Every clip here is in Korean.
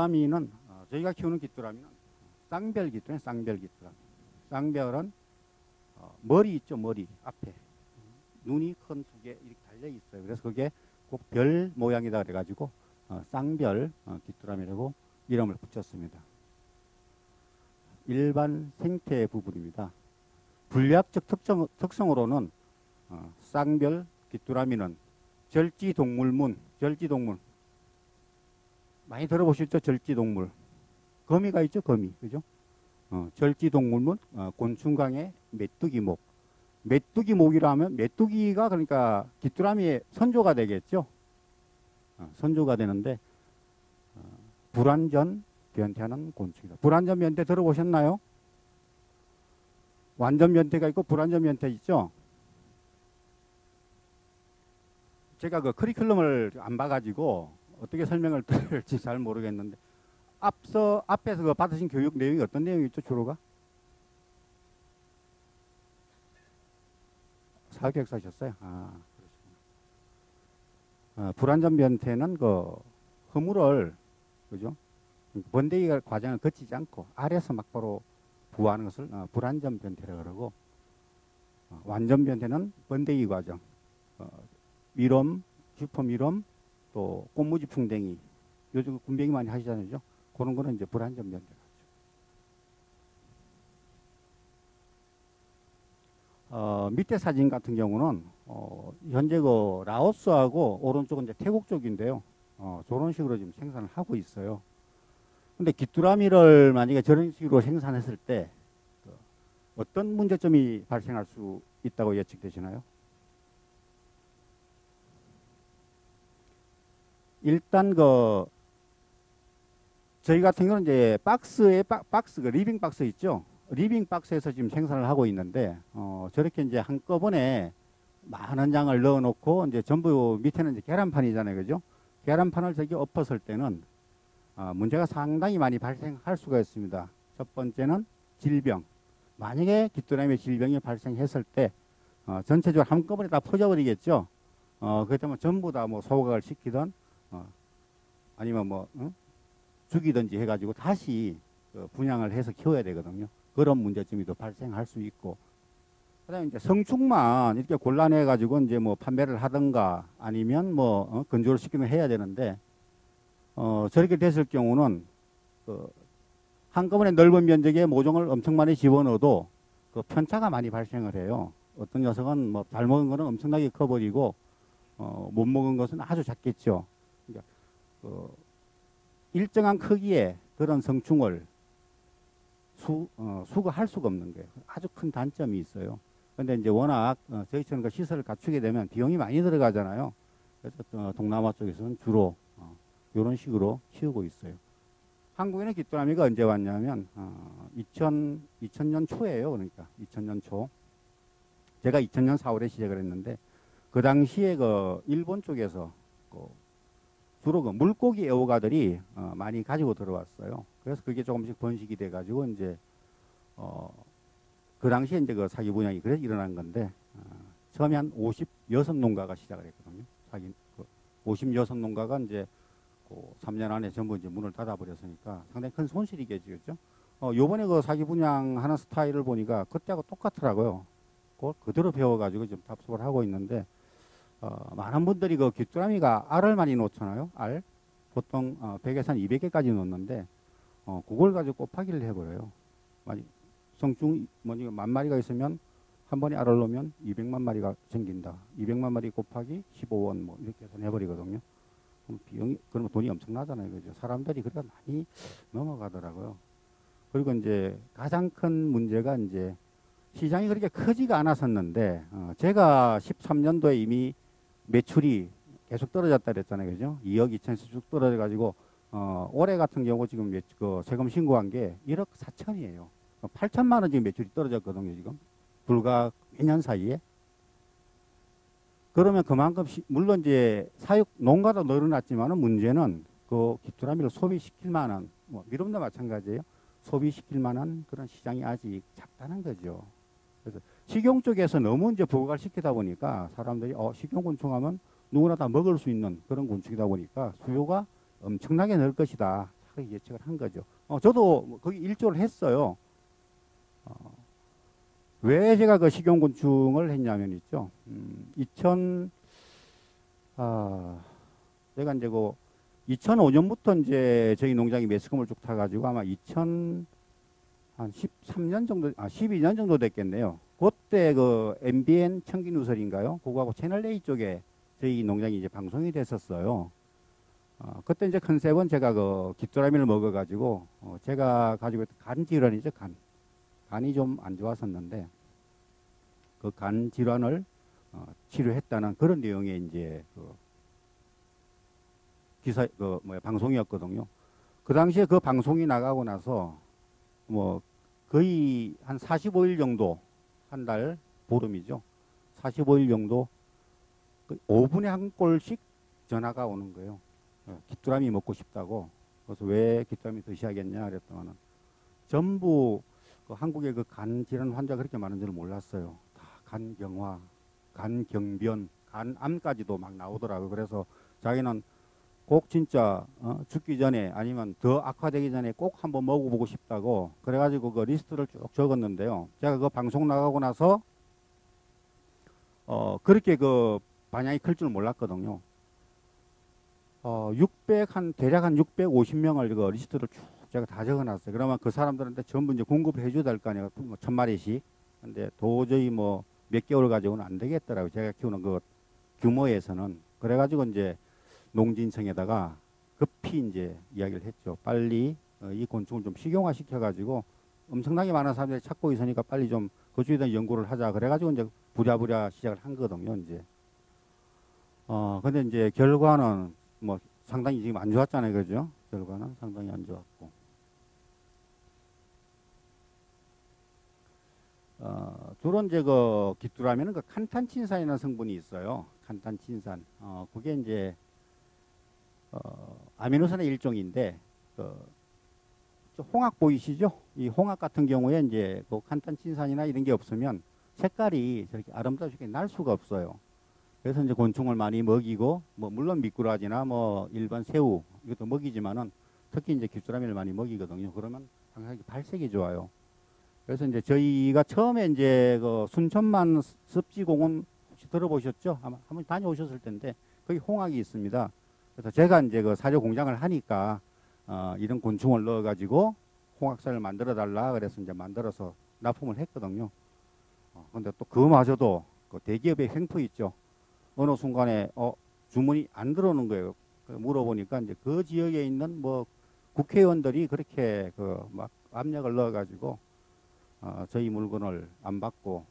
귀뚜라미는 어, 저희가 키우는 귀뚜라미는 쌍별 귀뚜라미, 쌍별 귀뚜라미. 쌍별은 어, 머리 있죠, 머리 앞에 눈이 큰 두 개 이렇게 달려 있어요. 그래서 그게 꼭 별 모양이다 그래가지고 어, 쌍별 어, 귀뚜라미라고 이름을 붙였습니다. 일반 생태 부분입니다. 분리학적 특성, 특성으로는 어, 쌍별 귀뚜라미는 절지동물문, 절지동물 많이 들어보셨죠? 절지동물. 거미가 있죠, 거미, 그죠? 어, 절지동물문, 어, 곤충강의 메뚜기목. 메뚜기목이라 하면 메뚜기가 그러니까 귀뚜라미의 선조가 되겠죠. 어, 선조가 되는데 어, 불완전 변태하는 곤충이다. 불완전 변태 들어보셨나요? 완전 변태가 있고 불완전 변태 있죠. 제가 그 커리큘럼을 안 봐가지고 어떻게 설명을 드릴지 잘 모르겠는데 앞서 앞에서 그 받으신 교육 내용이 어떤 내용이죠 주로가? 사교육사셨어요? 아 그러시구나. 어, 불완전 변태는 그 허물을 그죠? 번데기가 과정을 거치지 않고 아래서 막 바로 부화하는 것을 어, 불완전 변태라 그러고 어, 완전 변태는 번데기 과정, 어, 미럼, 슈퍼 미럼, 또 꽃무지 풍뎅이 요즘 군뱅이 많이 하시잖아요. 그런 거는 이제 불완전 변태가. 어, 밑에 사진 같은 경우는 어, 현재 그 라오스하고 오른쪽은 이제 태국 쪽인데요. 어, 저런 식으로 지금 생산을 하고 있어요. 근데 귀뚜라미를 만약에 저런 식으로 생산했을 때 그, 어떤 문제점이 발생할 수 있다고 예측되시나요? 일단 그 저희 같은 경우는 이제 박스에 박, 박스 그 living 박스 있죠. living 박스에서 지금 생산을 하고 있는데 어, 저렇게 이제 한꺼번에 많은 양을 넣어놓고 이제 전부 밑에는 이제 계란판이잖아요, 그죠? 계란판을 저기 엎었을 때는 어, 문제가 상당히 많이 발생할 수가 있습니다. 첫 번째는 질병. 만약에 귀뚜라미 질병이 발생했을 때 어, 전체적으로 한꺼번에 다 퍼져버리겠죠. 어, 그렇다면 전부 다 뭐 소각을 시키던 어, 아니면 뭐 응? 죽이든지 해가지고 다시 그 분양을 해서 키워야 되거든요. 그런 문제점이 더 발생할 수 있고 그다음에 이제 성충만 이렇게 곤란해 가지고 이제 뭐 판매를 하든가 아니면 뭐 어, 건조를 시키는 해야 되는데 어 저렇게 됐을 경우는 그 한꺼번에 넓은 면적에 모종을 엄청 많이 집어넣어도 그 편차가 많이 발생을 해요. 어떤 녀석은 뭐 잘 먹은 거는 엄청나게 커버리고 어, 못 먹은 것은 아주 작겠죠. 그러니까 그 일정한 크기의 그런 성충을 수, 어, 수거할 수가 없는 게 아주 큰 단점이 있어요. 근데 이제 워낙 어, 저희처럼 그 시설을 갖추게 되면 비용이 많이 들어가잖아요. 그래서 어, 동남아 쪽에서는 주로 어, 이런 식으로 키우고 있어요. 한국에는 귀뚜라미가 언제 왔냐면 어, 2000, 2000년 초예요. 그러니까 2000년 초. 제가 2000년 4월에 시작을 했는데 그 당시에 그 일본 쪽에서 그 주로 그 물고기 애호가들이 어, 많이 가지고 들어왔어요. 그래서 그게 조금씩 번식이 돼가지고 이제 어, 그 당시에 이제 그 사기 분양이 그래서 일어난 건데 어, 처음에 한56 농가가 시작을 했거든요. 사기 그56 농가가 이제 그 3년 안에 전부 이제 문을 닫아버렸으니까 상당히 큰 손실이 겠죠. 어, 요번에 그 사기 분양하는 스타일을 보니까 그때하고 똑같더라고요. 그걸 그대로 배워가지고 지금 답습을 하고 있는데 어, 많은 분들이 그 귀뚜라미가 알을 많이 놓잖아요. 알. 보통 어, 100에서 한 200개까지 놓는데 어, 그걸 가지고 곱하기를 해버려요. 많이 성충 뭐니 만 마리가 있으면 한 번에 알을 놓으면 200만 마리가 생긴다. 200만 마리 곱하기 15원 뭐 이렇게 해서 내버리거든요. 그럼 비용이 그러면 돈이 엄청나잖아요. 그죠? 사람들이 그렇게 많이 넘어가더라고요. 그리고 이제 가장 큰 문제가 이제 시장이 그렇게 크지가 않았었는데 어, 제가 13년도에 이미 매출이 계속 떨어졌다 그랬잖아요. 그죠? 2억 2천에서 쭉 떨어져 가지고 어, 올해 같은 경우 지금 매, 그 세금 신고한 게 1억 4천이에요. 8천만 원 지금 매출이 떨어졌거든요. 지금 불과 몇년 사이에. 그러면 그만큼 시, 물론 이제 사육 농가도 늘어났지만은 문제는 그 귀뚜라미를 소비시킬 만한 뭐 미럼도 마찬가지예요. 소비시킬 만한 그런 시장이 아직 작다는 거죠. 그래서 식용 쪽에서 너무 이제 부각을 시키다 보니까 사람들이 어 식용 곤충 하면 누구나 다 먹을 수 있는 그런 곤충이다 보니까 수요가 엄청나게 늘 것이다. 예측을 한 거죠. 어, 저도 뭐 거기 일조를 했어요. 어, 왜 제가 그 식용 곤충을 했냐면 있죠. 음, 2000, 아, 제가 이제 그 2005년부터 이제 저희 농장이 매스컴을 쭉 타가지고 아마 2000, 한 13년 정도, 아, 12년 정도 됐겠네요. 그때 그 MBN 청기 누설인가요? 그거하고 채널 A 쪽에 저희 농장이 이제 방송이 됐었어요. 어, 그때 이제 컨셉은 제가 그 깃도라미를 먹어가지고 어, 제가 가지고 있던 간 질환이죠 간 간이 좀 안 좋았었는데 그 간 질환을 어, 치료했다는 그런 내용의 이제 그 기사 그 뭐야 방송이었거든요. 그 당시에 그 방송이 나가고 나서 뭐 거의 한 45일 정도 한 달 보름이죠. 45일 정도 그 5분에 한 골씩 전화가 오는 거예요. 어, 귀뚜라미 먹고 싶다고. 그래서 왜 귀뚜라미 드셔야겠냐 그랬더니 전부 그 한국에 그간 질환 환자 그렇게 많은 줄 몰랐어요. 다 간경화, 간경변, 간암까지도 막 나오더라고요. 그래서 자기는 꼭 진짜 어, 죽기 전에 아니면 더 악화되기 전에 꼭 한번 먹어보고 싶다고 그래가지고 그 리스트를 쭉 적었는데요. 제가 그 방송 나가고 나서 어 그렇게 그 반향이 클 줄 몰랐거든요. 어, 600, 한, 대략 한 650명을 그 리스트를 쭉 제가 다 적어놨어요. 그러면 그 사람들한테 전부 이제 공급을 해줘야 될 거 아니에요. 뭐, 천 마리씩. 근데 도저히 뭐, 몇 개월 가지고는 안 되겠더라고요. 제가 키우는 그 규모에서는. 그래가지고 이제 농진청에다가 급히 이제 이야기를 했죠. 빨리 어, 이 곤충을 좀 식용화 시켜가지고 엄청나게 많은 사람들이 찾고 있으니까 빨리 좀 그주에 대한 연구를 하자. 그래가지고 이제 부랴부랴 시작을 한 거거든요. 이제. 어, 근데 이제 결과는 뭐 상당히 지금 안 좋았잖아요. 그죠? 결과는 상당히 안 좋았고. 어, 주로 이제 그 깃두라면은 그 칸탄친산이라는 성분이 있어요. 칸탄친산. 어, 그게 이제 어, 아미노산의 일종인데 그 홍학 보이시죠? 이 홍학 같은 경우에 이제 그 칸탄친산이나 이런 게 없으면 색깔이 저렇게 아름답게 날 수가 없어요. 그래서 이제 곤충을 많이 먹이고 뭐 물론 미꾸라지나 뭐 일반 새우 이것도 먹이지만은 특히 이제 귀뚜라미를 많이 먹이거든요. 그러면 항상 발색이 좋아요. 그래서 이제 저희가 처음에 이제 그 순천만 습지공원 혹시 들어보셨죠? 아마 한번 다녀오셨을 텐데 거기 홍학이 있습니다. 그래서 제가 이제 그 사료 공장을 하니까 어, 이런 곤충을 넣어가지고 홍학살을 만들어 달라 그래서 이제 만들어서 납품을 했거든요. 어, 근데 또 그마저도 그 대기업의 횡포 있죠. 어느 순간에 어 주문이 안 들어오는 거예요. 물어보니까 이제 그 지역에 있는 뭐 국회의원들이 그렇게 그 막 압력을 넣어가지고 어 저희 물건을 안 받고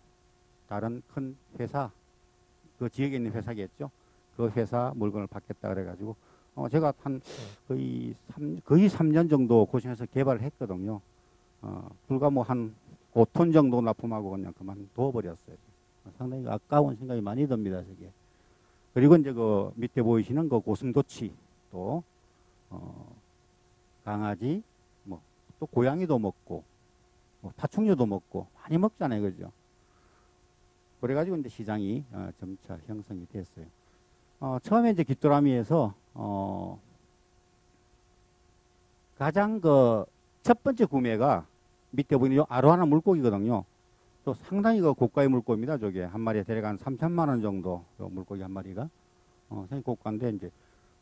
다른 큰 회사 그 지역에 있는 회사겠죠. 그 회사 물건을 받겠다 그래가지고 어 제가 한 거의 3, 거의 3년 정도 고생해서 개발을 했거든요. 어 불과 뭐 한 5톤 정도 납품하고 그냥 그만 둬버렸어요. 상당히 아까운 생각이 많이 듭니다, 저게. 그리고 이제 그 밑에 보이시는 그 고슴도치 또 어, 강아지 뭐 또 고양이도 먹고 뭐 파충류도 먹고 많이 먹잖아요, 그죠? 그래가지고 이제 시장이 어, 점차 형성이 됐어요. 어, 처음에 이제 깃도라미에서 어, 가장 그 첫 번째 구매가 밑에 보이는 아로하나 물고기거든요. 또 상당히 그 고가의 물고기입니다. 저게 한 마리에 대략 한 3천만 원 정도 물고기 한 마리가 어, 상당히 고가인데 이제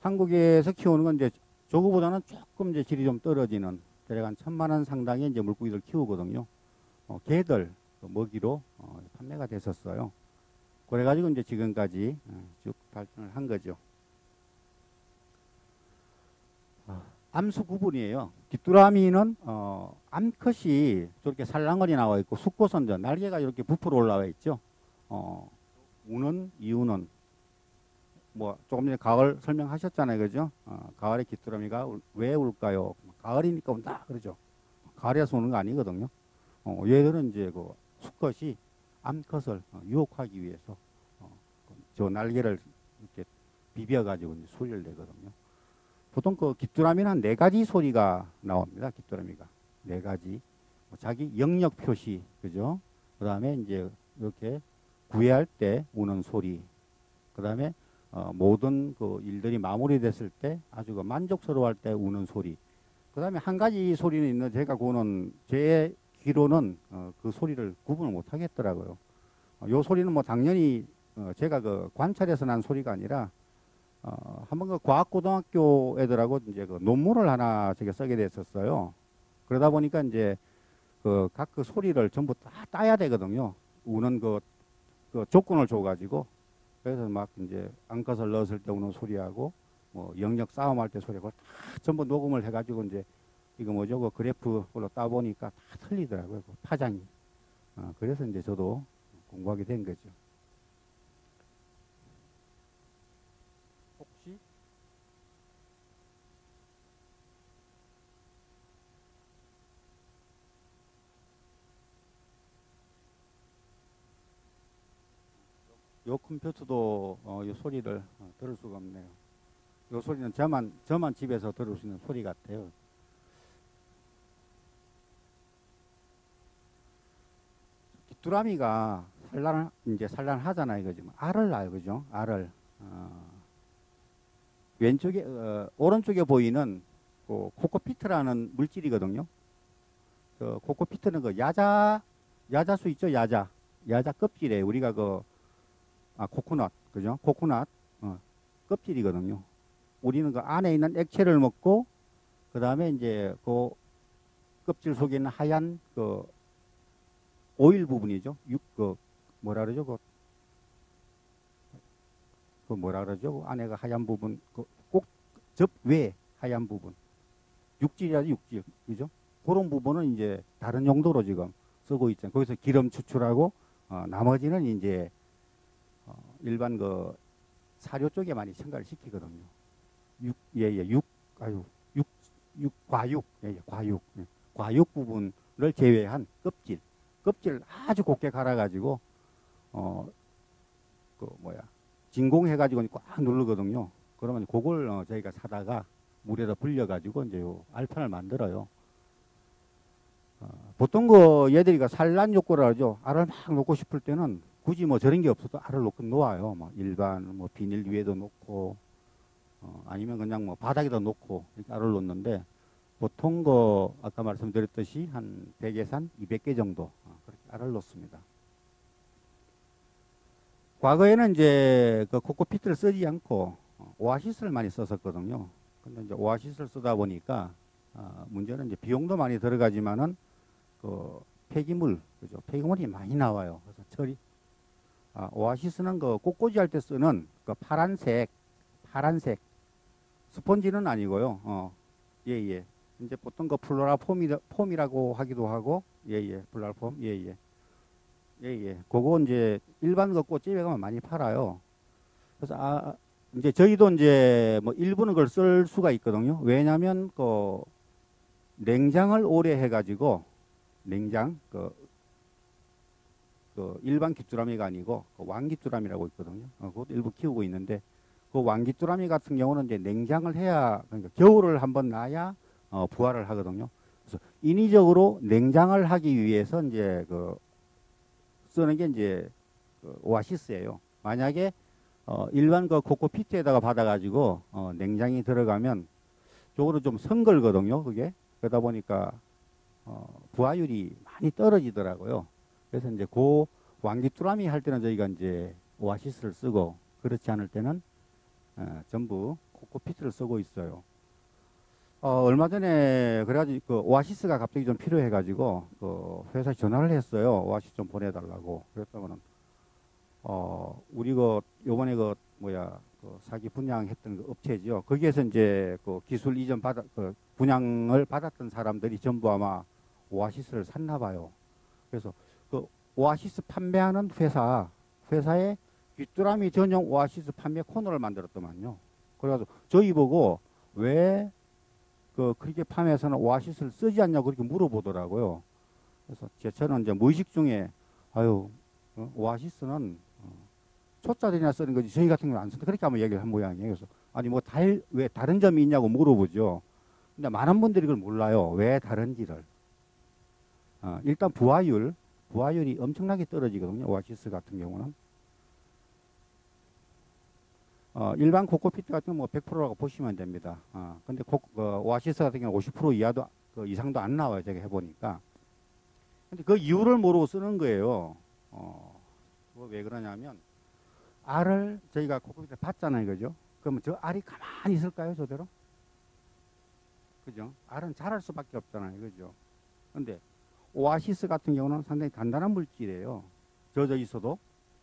한국에서 키우는 건 이제 저거보다는 조금 이제 질이 좀 떨어지는 대략 한 천만 원 상당의 이제 물고기를 키우거든요. 어, 개들 그 먹이로 어, 판매가 됐었어요. 그래가지고 이제 지금까지 어, 쭉 발전을 한 거죠. 암수 구분이에요. 귀뚜라미는 어, 암컷이 저렇게 살랑거리 나와 있고 숙고선전 날개가 이렇게 부풀어 올라와 있죠. 어, 우는 이유는 뭐 조금 전에 가을 설명하셨잖아요, 그죠? 어, 가을에 귀뚜라미가 왜 울까요? 가을이니까 운다 그러죠. 가을에서 우는 거 아니거든요. 어, 얘들은 이제 그 수컷이 암컷을 어, 유혹하기 위해서 어, 저 날개를 이렇게 비벼가지고 소리를 내거든요. 보통 그 깃두라미는 한 네 가지 소리가 나옵니다. 깃두라미가 네 가지. 뭐 자기 영역 표시, 그죠? 그 다음에 이제 이렇게 구애할 때 우는 소리. 그 다음에 어, 모든 그 일들이 마무리됐을 때 아주 그 만족스러워할 때 우는 소리. 그 다음에 한 가지 소리는 있는 제가 고는 제 귀로는 어, 그 소리를 구분을 못 하겠더라고요. 어, 요 소리는 뭐 당연히 어, 제가 그 관찰해서 난 소리가 아니라 어, 한번 그 과학고등학교 애들하고 이제 그 논문을 하나 제가 쓰게 됐었어요. 그러다 보니까 이제 그 각 그 소리를 전부 다 따야 되거든요. 우는 그, 그 조건을 줘가지고 그래서 막 이제 앙컷을 넣었을 때 우는 소리하고 뭐 영역 싸움할 때 소리하고 다 전부 녹음을 해가지고 이제 이거 뭐죠 그 그래프로 따 보니까 다 틀리더라고요. 그 파장이. 어, 그래서 이제 저도 공부하게 된 거죠. 혹시 요 컴퓨터도 어, 요 소리를 어, 들을 수가 없네요. 요 소리는 저만 저만 집에서 들을 수 있는 소리 같아요. 귀뚜라미가 산란 이제 산란하잖아요, 그죠? 알을 낳아요, 그죠? 알을 어, 왼쪽에 어, 오른쪽에 보이는 그 코코피트라는 물질이거든요. 그 코코피트는 그 야자 야자수 있죠, 야자 야자 껍질에 우리가 그 아, 코코넛, 그죠? 코코넛 어, 껍질이거든요. 우리는 그 안에 있는 액체를 먹고 그 다음에 이제 그 껍질 속에 있는 하얀 그 오일 부분이죠. 육, 그 뭐라 그러죠? 그, 그 뭐라 그러죠? 그 안에가 하얀 부분, 그 꼭 접 외 하얀 부분. 육질이라죠, 육질. 그죠? 그런 부분은 이제 다른 용도로 지금 쓰고 있잖아요. 거기서 기름 추출하고 어, 나머지는 이제 어, 일반 그 사료 쪽에 많이 첨가를 시키거든요. 육, 예, 예, 육, 아유, 육, 육, 과육, 예, 예, 과육. 예. 과육 부분을 제외한 껍질. 껍질을 아주 곱게 갈아가지고, 어, 그, 뭐야, 진공해가지고 꽉 누르거든요. 그러면 그걸 어, 저희가 사다가 물에다 불려가지고 이제 요 알판을 만들어요. 어, 보통 그 얘들이가 산란 욕구라 하죠. 알을 막 놓고 싶을 때는 굳이 뭐 저런 게 없어도 알을 놓고 놓아요. 뭐 일반 뭐 비닐 위에도 놓고 어, 아니면 그냥 뭐 바닥에다 놓고 이렇게 알을 놓는데 보통 그 아까 말씀드렸듯이 한 100에서 한 200개 정도 어, 알을 놓습니다. 과거에는 이제 그 coco peat를 쓰지 않고 어, 오아시스를 많이 썼었거든요. 근데 이제 오아시스를 쓰다 보니까 어, 문제는 이제 비용도 많이 들어가지만은 그 폐기물 그죠 폐기물이 많이 나와요. 그래서 처리 아, 오아시스는 그 꽃꽂이 할 때 쓰는 그 파란색 파란색 스펀지는 아니고요. 어, 예, 예. 이제 보통 그 floral foam이, foam이라고 하기도 하고, 예, 예. 플로라 폼, 예, 예. 예, 예. 그거 이제 일반 그 꽃집에 가면 많이 팔아요. 그래서, 아, 이제 저희도 이제 뭐 일부는 그걸 쓸 수가 있거든요. 왜냐면 그 냉장을 오래 해가지고, 냉장, 그, 그 일반 귀뚜라미가 아니고 그 왕귀뚜라미라고 있거든요. 어, 그것도 일부 키우고 있는데, 그 왕귀뚜라미 같은 경우는 이제 냉장을 해야 그러니까 겨울을 한번 놔야 어, 부화를 하거든요. 그래서 인위적으로 냉장을 하기 위해서 이제 그 쓰는 게 이제 그 오아시스예요. 만약에 어, 일반 그 코코피트에다가 받아가지고 어, 냉장이 들어가면 쪽으로 좀 성걸거든요. 그게 그러다 보니까 어, 부화율이 많이 떨어지더라고요. 그래서 이제 그 왕귀뚜라미 할 때는 저희가 이제 오아시스를 쓰고 그렇지 않을 때는 어, 전부 코코피트를 쓰고 있어요. 어, 얼마 전에 그래가지고 그 오아시스가 갑자기 좀 필요해가지고 그 회사에 전화를 했어요. 오아시스 좀 보내달라고. 그랬더니는 어 우리 그 요번에 그 뭐야 그 사기 분양했던 그 업체죠. 거기에서 이제 그 기술 이전 받아 그 분양을 받았던 사람들이 전부 아마 오아시스를 샀나 봐요. 그래서 그 오아시스 판매하는 회사 회사에 귀뚜라미 전용 오아시스 판매 코너를 만들었더만요. 그래가지고 저희 보고 왜 그 판매에서는 오아시스를 쓰지 않냐고 그렇게 물어보더라고요. 그래서 제 저는 이제 무의식 중에 아유 어, 오아시스는 어, 초짜들이나 쓰는 거지 저희 같은 경우는 안 쓴다 그렇게 한번 얘기를 한 모양이에요. 그래서 아니 뭐 달 왜 다른 점이 있냐고 물어보죠. 근데 많은 분들이 그걸 몰라요. 왜 다른지를. 어, 일단 부화율 부화율이 엄청나게 떨어지거든요. 오아시스 같은 경우는. 어, 일반 코코피트 같은 경우 뭐 100%라고 보시면 됩니다. 어, 근데 코, 어, 오아시스 같은 경우 50% 이하도 그 이상도 안 나와요. 제가 해보니까. 근데 그 이유를 모르고 쓰는 거예요. 어, 왜 그러냐면 알을 저희가 코코피트 봤잖아요, 그죠? 그러면 저 알이 가만히 있을까요, 저대로? 그죠? 알은 자랄 수밖에 없잖아요, 그죠? 근데 오아시스 같은 경우는 상당히 단단한 물질이에요. 젖어 있어도.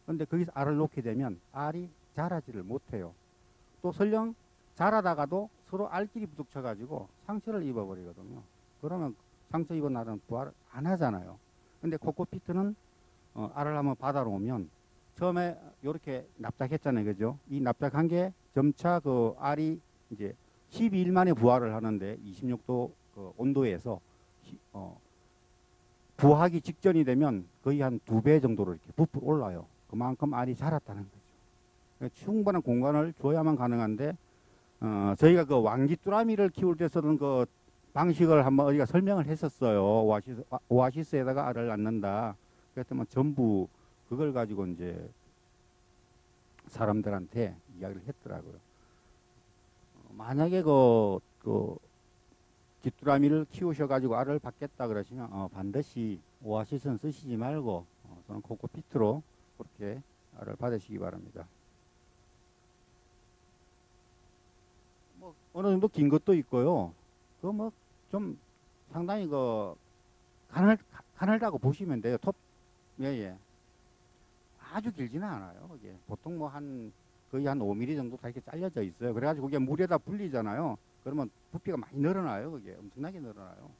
근데 거기서 알을 놓게 되면 알이 자라지를 못해요. 또 설령 자라다가도 서로 알끼리 부딪혀가지고 상처를 입어버리거든요. 그러면 상처 입은 알은 부활 안 하잖아요. 근데 코코피트는 어, 알을 한번 받아놓으면 처음에 이렇게 납작했잖아요. 그죠? 이 납작한 게 점차 그 알이 이제 12일 만에 부활을 하는데 26도 그 온도에서 시- 어, 부화하기 직전이 되면 거의 한 두 배 정도로 이렇게 부풀 올라요. 그만큼 알이 자랐다는. 그러니까 충분한 공간을 줘야만 가능한데 어, 저희가 그 왕기 뚜라미를 키울 때 쓰던 그 방식을 한번 어디가 설명을 했었어요. 오아시스, 아, 오아시스에다가 알을 낳는다. 그랬더니 전부 그걸 가지고 이제 사람들한테 이야기를 했더라고요. 어, 만약에 그, 그 귀뚜라미를 키우셔가지고 알을 받겠다 그러시면 어, 반드시 오아시스는 쓰시지 말고 어, 저는 코코피트로 그렇게 알을 받으시기 바랍니다. 뭐 어느 정도 긴 것도 있고요. 그 뭐 좀 상당히 그 가늘 가늘다고 보시면 돼요. 톱 예예. 아주 길지는 않아요. 그게 보통 뭐 한 거의 한 5mm 정도 다 이렇게 잘려져 있어요. 그래가지고 그게 물에다 불리잖아요. 그러면 부피가 많이 늘어나요. 그게 엄청나게 늘어나요.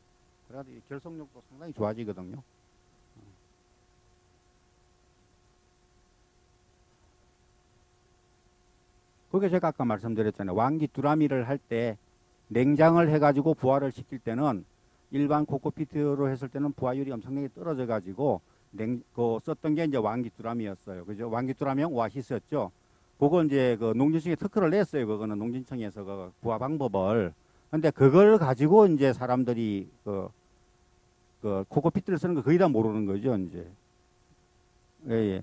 그래가지고 이 결속력도 상당히 좋아지거든요. 그게 제가 아까 말씀드렸잖아요. 왕기 두라미를 할 때 냉장을 해가지고 부화를 시킬 때는 일반 코코피트로 했을 때는 부화율이 엄청나게 떨어져 가지고 냉, 그 썼던 게 이제 왕기 두라미였어요. 그죠? 왕기 두라미형 오아시스였죠. 그거 이제 그 농진청에 특허를 냈어요. 그거는 농진청에서 그 부화 방법을. 근데 그걸 가지고 이제 사람들이 그, 그 코코피트를 쓰는 거 거의 다 모르는 거죠. 이제. 예, 예.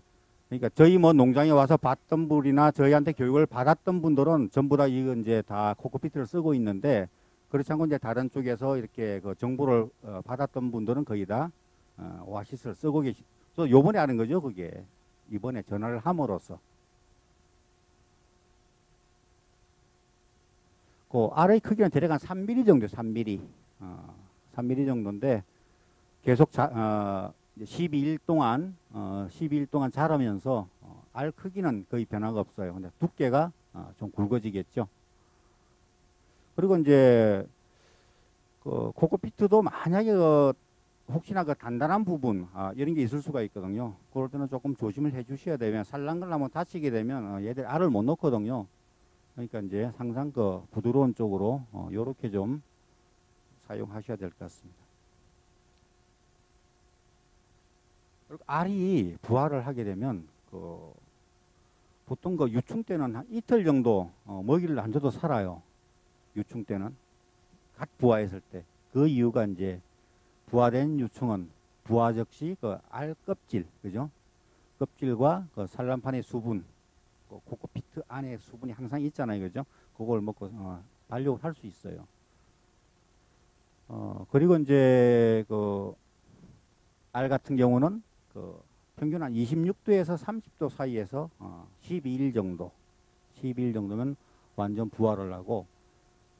그러니까 저희 뭐 농장에 와서 봤던 분이나 저희한테 교육을 받았던 분들은 전부 다 이거 이제 다 코코피트를 쓰고 있는데 그렇지 않고 이제 다른 쪽에서 이렇게 그 정보를 어, 받았던 분들은 거의 다 어, 오아시스를 쓰고 계시. 또 요번에 하는 거죠, 그게. 이번에 전화를 함으로써. 그 알의 크기는 대략 한 3mm 정도, 3mm. 어, 3mm 정도인데 계속 자, 어, 이제 12일 동안 어, 12일 동안 자라면서 어, 알 크기는 거의 변화가 없어요. 근데 두께가 어, 좀 굵어지겠죠. 그리고 이제 그 코코피트도 만약에 그 혹시나 그 단단한 부분 아, 이런 게 있을 수가 있거든요. 그럴 때는 조금 조심을 해주셔야 되면 한번 다치게 되면 어, 얘들 알을 못 넣거든요. 그러니까 이제 항상 그 부드러운 쪽으로 어, 요렇게 좀 사용하셔야 될 것 같습니다. 그리고 알이 부화를 하게 되면 그 보통 그 유충 때는 한 이틀 정도 어, 먹이를 안 줘도 살아요. 유충 때는 갓 부화했을 때 그 이유가 이제 부화된 유충은 부화 즉시 그 알 껍질 그죠? 껍질과 그 산란판의 수분, 그 코코피트 안에 수분이 항상 있잖아요, 그죠? 그걸 먹고 어, 발육을 할 수 있어요. 어 그리고 이제 그 알 같은 경우는 그 평균 한 26도에서 30도 사이에서 어, 12일 정도, 12일 정도면 완전 부화를 하고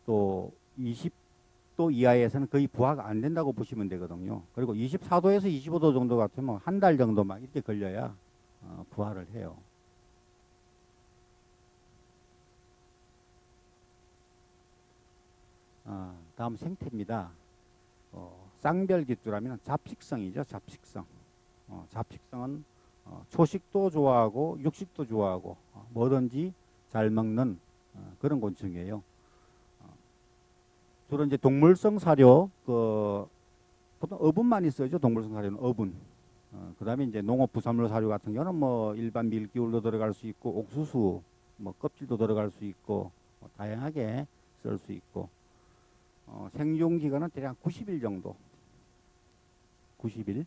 또 20도 이하에서는 거의 부화가 안 된다고 보시면 되거든요. 그리고 24도에서 25도 정도 같으면 한 달 정도 막 이렇게 걸려야 어, 부화를 해요. 어, 다음 생태입니다. 어, 쌍별기뚜라미는 잡식성이죠, 잡식성. 어, 잡식성은 어, 초식도 좋아하고 육식도 좋아하고 어, 뭐든지 잘 먹는 어, 그런 곤충이에요. 어, 주로 이제 동물성 사료, 그 보통 어분만 있어요. 동물성 사료는 어분. 어, 그다음에 이제 농업 부산물 사료 같은 경우는 뭐 일반 밀기울도 들어갈 수 있고 옥수수, 뭐 껍질도 들어갈 수 있고 뭐 다양하게 쓸 수 있고 어, 생존 기간은 대략 90일 정도. 90일.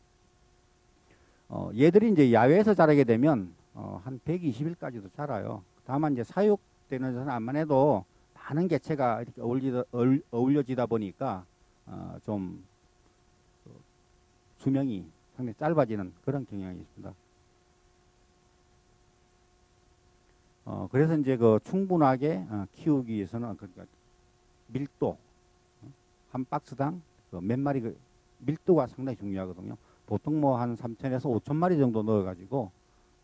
어, 얘들이 이제 야외에서 자라게 되면 어, 한 120일까지도 자라요. 다만 이제 사육 되는 데서는 해도 많은 개체가 이렇게 어울리다, 어울려지다 보니까 어, 좀그 수명이 상당히 짧아지는 그런 경향이 있습니다. 어, 그래서 이제 그 충분하게 어, 키우기 위해서는 그러니까 밀도 어, 한 박스당 그 몇 마리 그 밀도가 상당히 중요하거든요. 보통 뭐 한 3천에서 5천 마리 정도 넣어가지고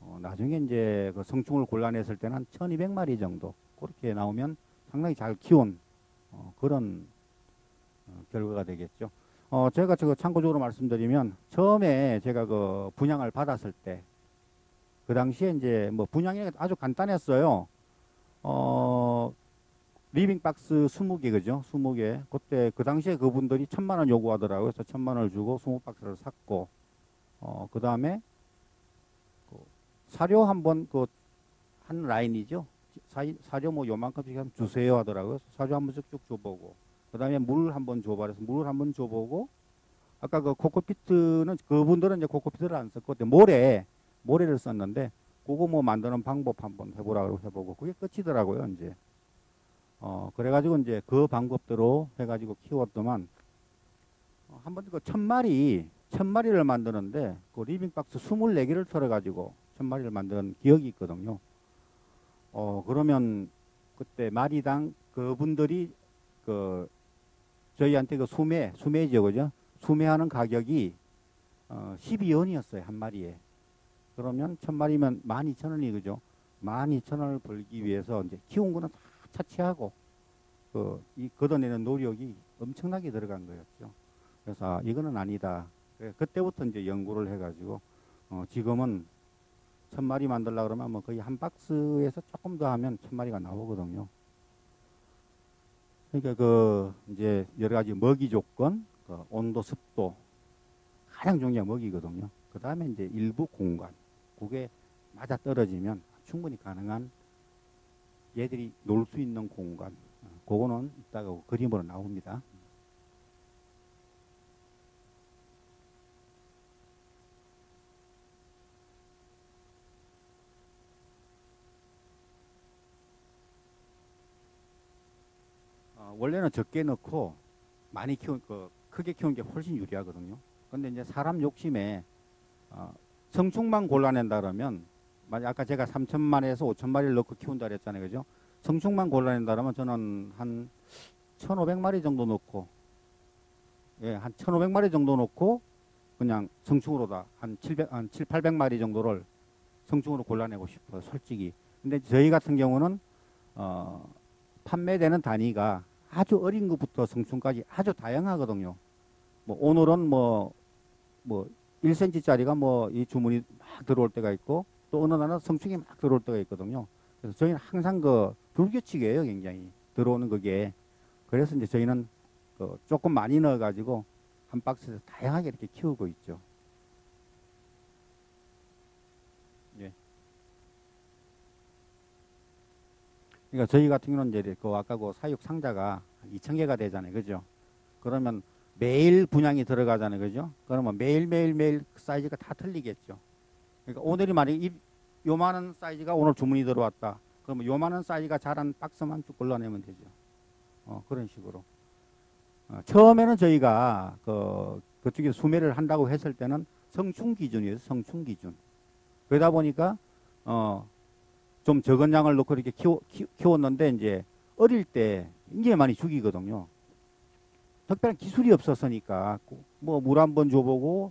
어, 나중에 이제 그 성충을 골라냈을 때는 한 1,200마리 정도 그렇게 나오면 상당히 잘 키운 어, 그런 어, 결과가 되겠죠. 어, 제가 저거 참고적으로 말씀드리면 처음에 제가 그 분양을 받았을 때 그 당시에 이제 뭐 분양이 아주 간단했어요. 어, living 박스 20개 그죠? 20개. 그때 그 당시에 그분들이 천만 원 요구하더라고요. 그래서 천만 원을 주고 20박스를 샀고 어, 그다음에 그 사료 한번 그 한 라인이죠. 사, 사료 뭐 요만큼씩 한 주세요 하더라고요. 사료 한 번씩 쭉 줘보고 그다음에 물 한번 줘봐 그래서 물을 한번 줘보고 아까 그 coco peat는 그분들은 이제 coco peat를 안 썼고 그때 모래 모래를 썼는데 그거 뭐 만드는 방법 한번 해보라고 해보고 그게 끝이더라고요 이제 어 그래가지고 이제 그 방법대로 해가지고 키웠더만 어, 한 번 그 천 마리 천 마리를 만드는데 그 living 박스 스물네 개를 털어가지고 천 마리를 만드는 기억이 있거든요. 어 그러면 그때 마리당 그분들이 그 저희한테 그 수매 수매죠 그죠? 수매하는 가격이 어 12원이었어요 한 마리에. 그러면 천 마리면 만 이천 원이 그죠? 만 이천 원을 벌기 위해서 이제 키운 거는 다 차치하고 그 이 걷어내는 노력이 엄청나게 들어간 거였죠. 그래서 아, 이거는 아니다. 그때부터 이제 연구를 해가지고 어 지금은 천 마리 만들라 그러면 뭐 거의 한 박스에서 조금 더 하면 천 마리가 나오거든요. 그러니까 그 이제 여러 가지 먹이 조건, 그 온도, 습도 가장 중요한 먹이거든요. 그 다음에 이제 일부 공간, 그게 맞아 떨어지면 충분히 가능한 얘들이 놀 수 있는 공간, 어, 그거는 이따가 그림으로 나옵니다. 원래는 적게 넣고 많이 키운 그 크게 키운 게 훨씬 유리하거든요. 근데 이제 사람 욕심에 어, 성충만 골라낸다 그러면 아까 제가 3천만에서 5천 마리를 넣고 키운다 그랬잖아요. 그죠? 성충만 골라낸다 그러면 저는 한 1,500마리 정도 넣고 예, 한 1,500마리 정도 넣고 그냥 성충으로다 한 700, 한 7, 800마리 정도를 성충으로 골라내고 싶어요. 솔직히. 근데 저희 같은 경우는 어, 판매되는 단위가 아주 어린 것부터 성충까지 아주 다양하거든요. 뭐 오늘은 뭐, 뭐 1cm짜리가 뭐 이 주문이 막 들어올 때가 있고 또 어느 날은 성충이 막 들어올 때가 있거든요. 그래서 저희는 항상 그 불규칙이에요, 굉장히. 들어오는 그게. 그래서 이제 저희는 그 조금 많이 넣어가지고 한 박스에서 다양하게 이렇게 키우고 있죠. 그러니까 저희 같은 경우는 이제 그 아까 그 사육 상자가 2천 개가 되잖아요. 그죠? 그러면 매일 분양이 들어가잖아요. 그죠? 그러면 매일 매일 매일 사이즈가 다 틀리겠죠. 그러니까 오늘이 만약 요만한 사이즈가 오늘 주문이 들어왔다. 그러면 요만한 사이즈가 자란 박스만 쭉 골라내면 되죠. 어, 그런 식으로. 어, 처음에는 저희가 그, 그쪽에 수매를 한다고 했을 때는 성충 기준이에요. 성충 기준. 그러다 보니까 어, 좀 적은 양을 넣고 이렇게 키워, 키웠는데 이제 어릴 때 굉장히 많이 죽이거든요. 특별한 기술이 없었으니까 뭐 물 한 번 줘보고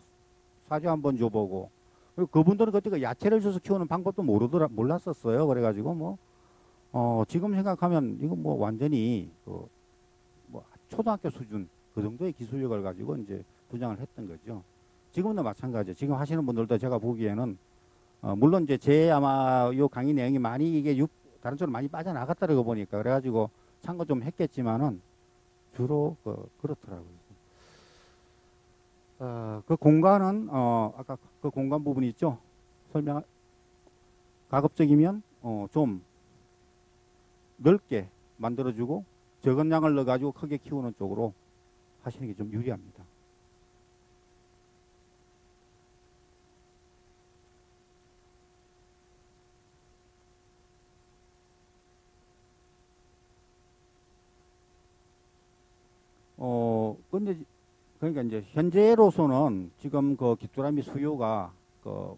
사료 한번 줘보고 그리고 그분들은 그때 그 야채를 줘서 키우는 방법도 모르더라 몰랐었어요. 그래가지고 뭐 어, 지금 생각하면 이거 뭐 완전히 그 뭐 초등학교 수준 그 정도의 기술력을 가지고 이제 분양을 했던 거죠. 지금도 마찬가지죠. 지금 하시는 분들도 제가 보기에는 어, 물론 이제 제 아마 요 강의 내용이 많이 이게 육, 다른 쪽으로 많이 빠져나갔다고 보니까 그래가지고 참고 좀 했겠지만은 주로 그, 그렇더라고요. 어, 그 공간은 어, 아까 그 공간 부분이 있죠. 설명 가급적이면 어, 좀 넓게 만들어주고 적은 양을 넣어가지고 크게 키우는 쪽으로 하시는 게 좀 유리합니다. 어, 근데 그러니까 이제 현재로서는 지금 그 귀뚜라미 수요가 그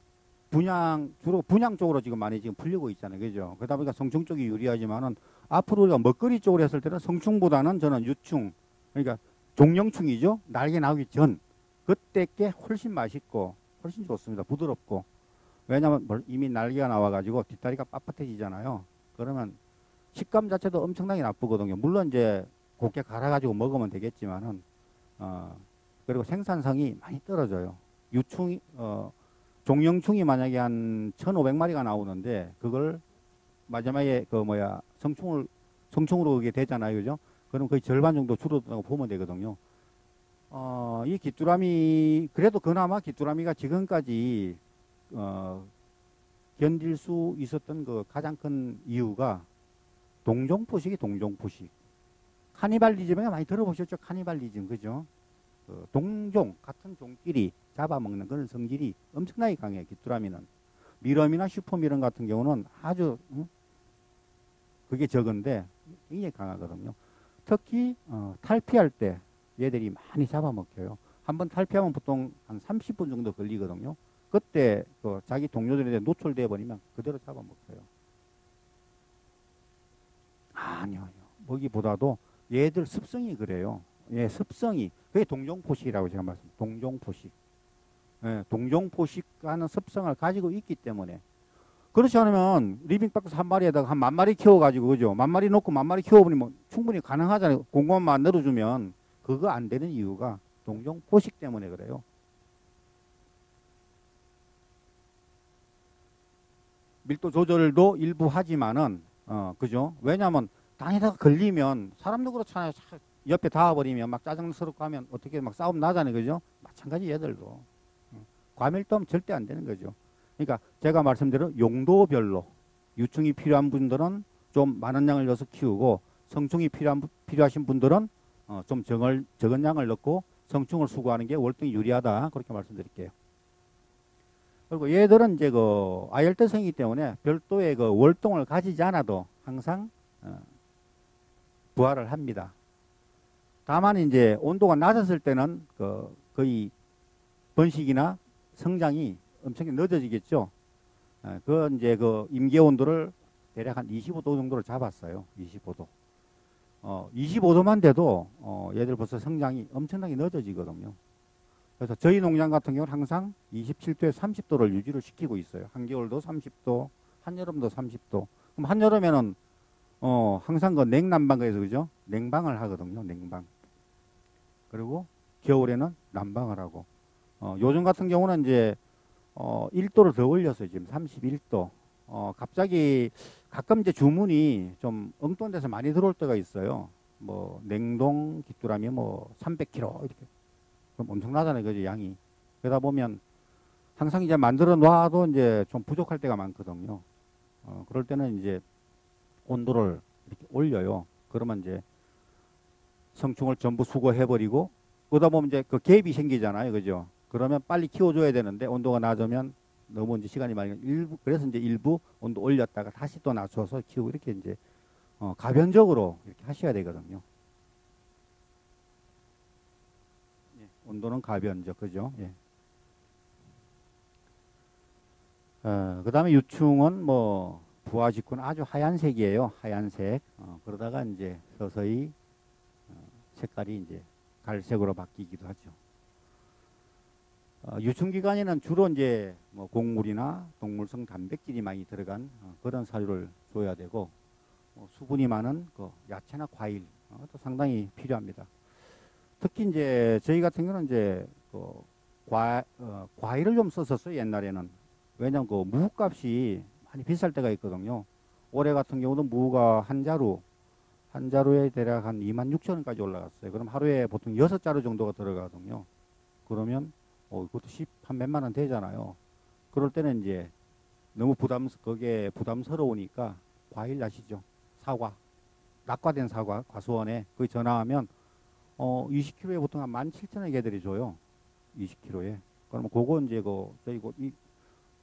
분양 주로 분양 쪽으로 지금 많이 지금 풀리고 있잖아요, 그죠? 그러다 보니까 성충 쪽이 유리하지만은 앞으로 우리가 먹거리 쪽으로 했을 때는 성충보다는 저는 유충 그러니까 종영충이죠. 날개 나오기 전 그때 게 훨씬 맛있고 훨씬 좋습니다. 부드럽고 왜냐하면 벌- 이미 날개가 나와가지고 뒷다리가 빳빳해지잖아요. 그러면 식감 자체도 엄청나게 나쁘거든요. 물론 이제 곱게 갈아가지고 먹으면 되겠지만은 어 그리고 생산성이 많이 떨어져요. 유충 어 종영충이 만약에 한 1,500마리가 나오는데 그걸 마지막에 그 뭐야 성충을 성충으로 오게 되잖아요, 그죠? 그럼 거의 절반 정도 줄어든다고 보면 되거든요. 어, 이 귀뚜라미 그래도 그나마 귀뚜라미가 지금까지 어, 견딜 수 있었던 그 가장 큰 이유가 동종 포식이 동종 포식. 카니발리즘에 많이 들어보셨죠? 카니발리즘 그죠? 그 동종 같은 종끼리 잡아먹는 그런 성질이 엄청나게 강해요. 귀뚜라미는 미럼이나 슈퍼미럼 같은 경우는 아주 응? 그게 적은데 굉장히 강하거든요. 특히 어, 탈피할 때 얘들이 많이 잡아먹혀요. 한번 탈피하면 보통 한 30분 정도 걸리거든요. 그때 그 자기 동료들한테 노출돼 버리면 그대로 잡아먹혀요. 아니요. 먹이보다도 얘들 습성이 그래요. 예, 습성이 그게 동종포식이라고 제가 말씀. 동종포식. 예, 동종포식하는 습성을 가지고 있기 때문에 그렇지 않으면 living 박스 한 마리에다가 한 만 마리 키워가지고 그죠? 만 마리 놓고 만 마리 키워버리면 충분히 가능하잖아요. 공간만 만들어주면 그거 안 되는 이유가 동종포식 때문에 그래요. 밀도 조절도 일부 하지만은 어 그죠? 왜냐하면 다니다가 걸리면 사람도 그렇잖아요. 차- 옆에 닿아버리면 막 짜증스럽고 하면 어떻게 막 싸움 나잖아요, 그죠? 마찬가지 얘들도 어. 과밀도하면 절대 안 되는 거죠. 그러니까 제가 말씀대로 용도별로 유충이 필요한 분들은 좀 많은 양을 넣어서 키우고 성충이 필요한 분- 필요하신 분들은 어, 좀 적을, 적은 양을 넣고 성충을 수거하는 게 월등히 유리하다 그렇게 말씀드릴게요. 그리고 얘들은 이제 그 아열대성이기 때문에 별도의 그 월동을 가지지 않아도 항상 어, 부활을 합니다. 다만 이제 온도가 낮았을 때는 그 거의 번식이나 성장이 엄청 늦어지겠죠. 예, 그 이제 그 임계 온도를 대략 한 25도 정도로 잡았어요. 25도. 어, 25도만 돼도 어, 얘들 벌써 성장이 엄청나게 늦어지거든요. 그래서 저희 농장 같은 경우는 항상 27도에 30도를 유지를 시키고 있어요. 한겨울도 30도, 한여름도 30도. 그럼 한여름에는 어, 항상 그 냉난방에서 그죠? 냉방을 하거든요. 냉방. 그리고 겨울에는 난방을 하고. 어, 요즘 같은 경우는 이제 어, 1도를 더 올렸어요. 지금 31도. 어, 갑자기 가끔 이제 주문이 좀 엉뚱한 데서 많이 들어올 때가 있어요. 뭐 냉동 귀뚜라미 뭐 300kg 이렇게. 그럼 엄청나잖아요. 그죠? 양이. 그러다 보면 항상 이제 만들어 놔도 이제 좀 부족할 때가 많거든요. 어, 그럴 때는 이제 온도를 이렇게 올려요. 그러면 이제 성충을 전부 수거해버리고 그러다 보면 이제 그 갭이 생기잖아요. 그죠? 그러면 빨리 키워줘야 되는데 온도가 낮으면 너무 이제 시간이 많이 걸- 일부 그래서 이제 일부 온도 올렸다가 다시 또 낮춰서 키우고 이렇게 이제 어, 가변적으로 이렇게 하셔야 되거든요. 예, 온도는 가변적 그죠? 예. 어, 그다음에 유충은 뭐 부화 직후는 아주 하얀색이에요. 하얀색. 어, 그러다가 이제 서서히 어, 색깔이 이제 갈색으로 바뀌기도 하죠. 어, 유충기관에는 주로 이제 뭐 곡물이나 동물성 단백질이 많이 들어간 어, 그런 사료를 줘야 되고 어, 수분이 많은 그 야채나 과일 어, 또 상당히 필요합니다. 특히 이제 저희 같은 경우는 이제 그 과, 어, 과일을 좀 썼었어요 옛날에는 왜냐하면 그 무값이 많이 비쌀 때가 있거든요. 올해 같은 경우도 무가 한 자루 한 자루에 대략 한 2만 6천 원까지 올라갔어요. 그럼 하루에 보통 여섯 자루 정도가 들어가거든요. 그러면 어, 그것도 10 한 몇만 원 되잖아요. 그럴 때는 이제 너무 부담 그게 부담스러우니까 과일 아시죠? 사과 낙과된 사과 과수원에 거기 전화하면 어 20kg에 보통 한 17,000원 개들이 줘요. 20kg에. 그러면 그거 이제 그 저희 그, 이,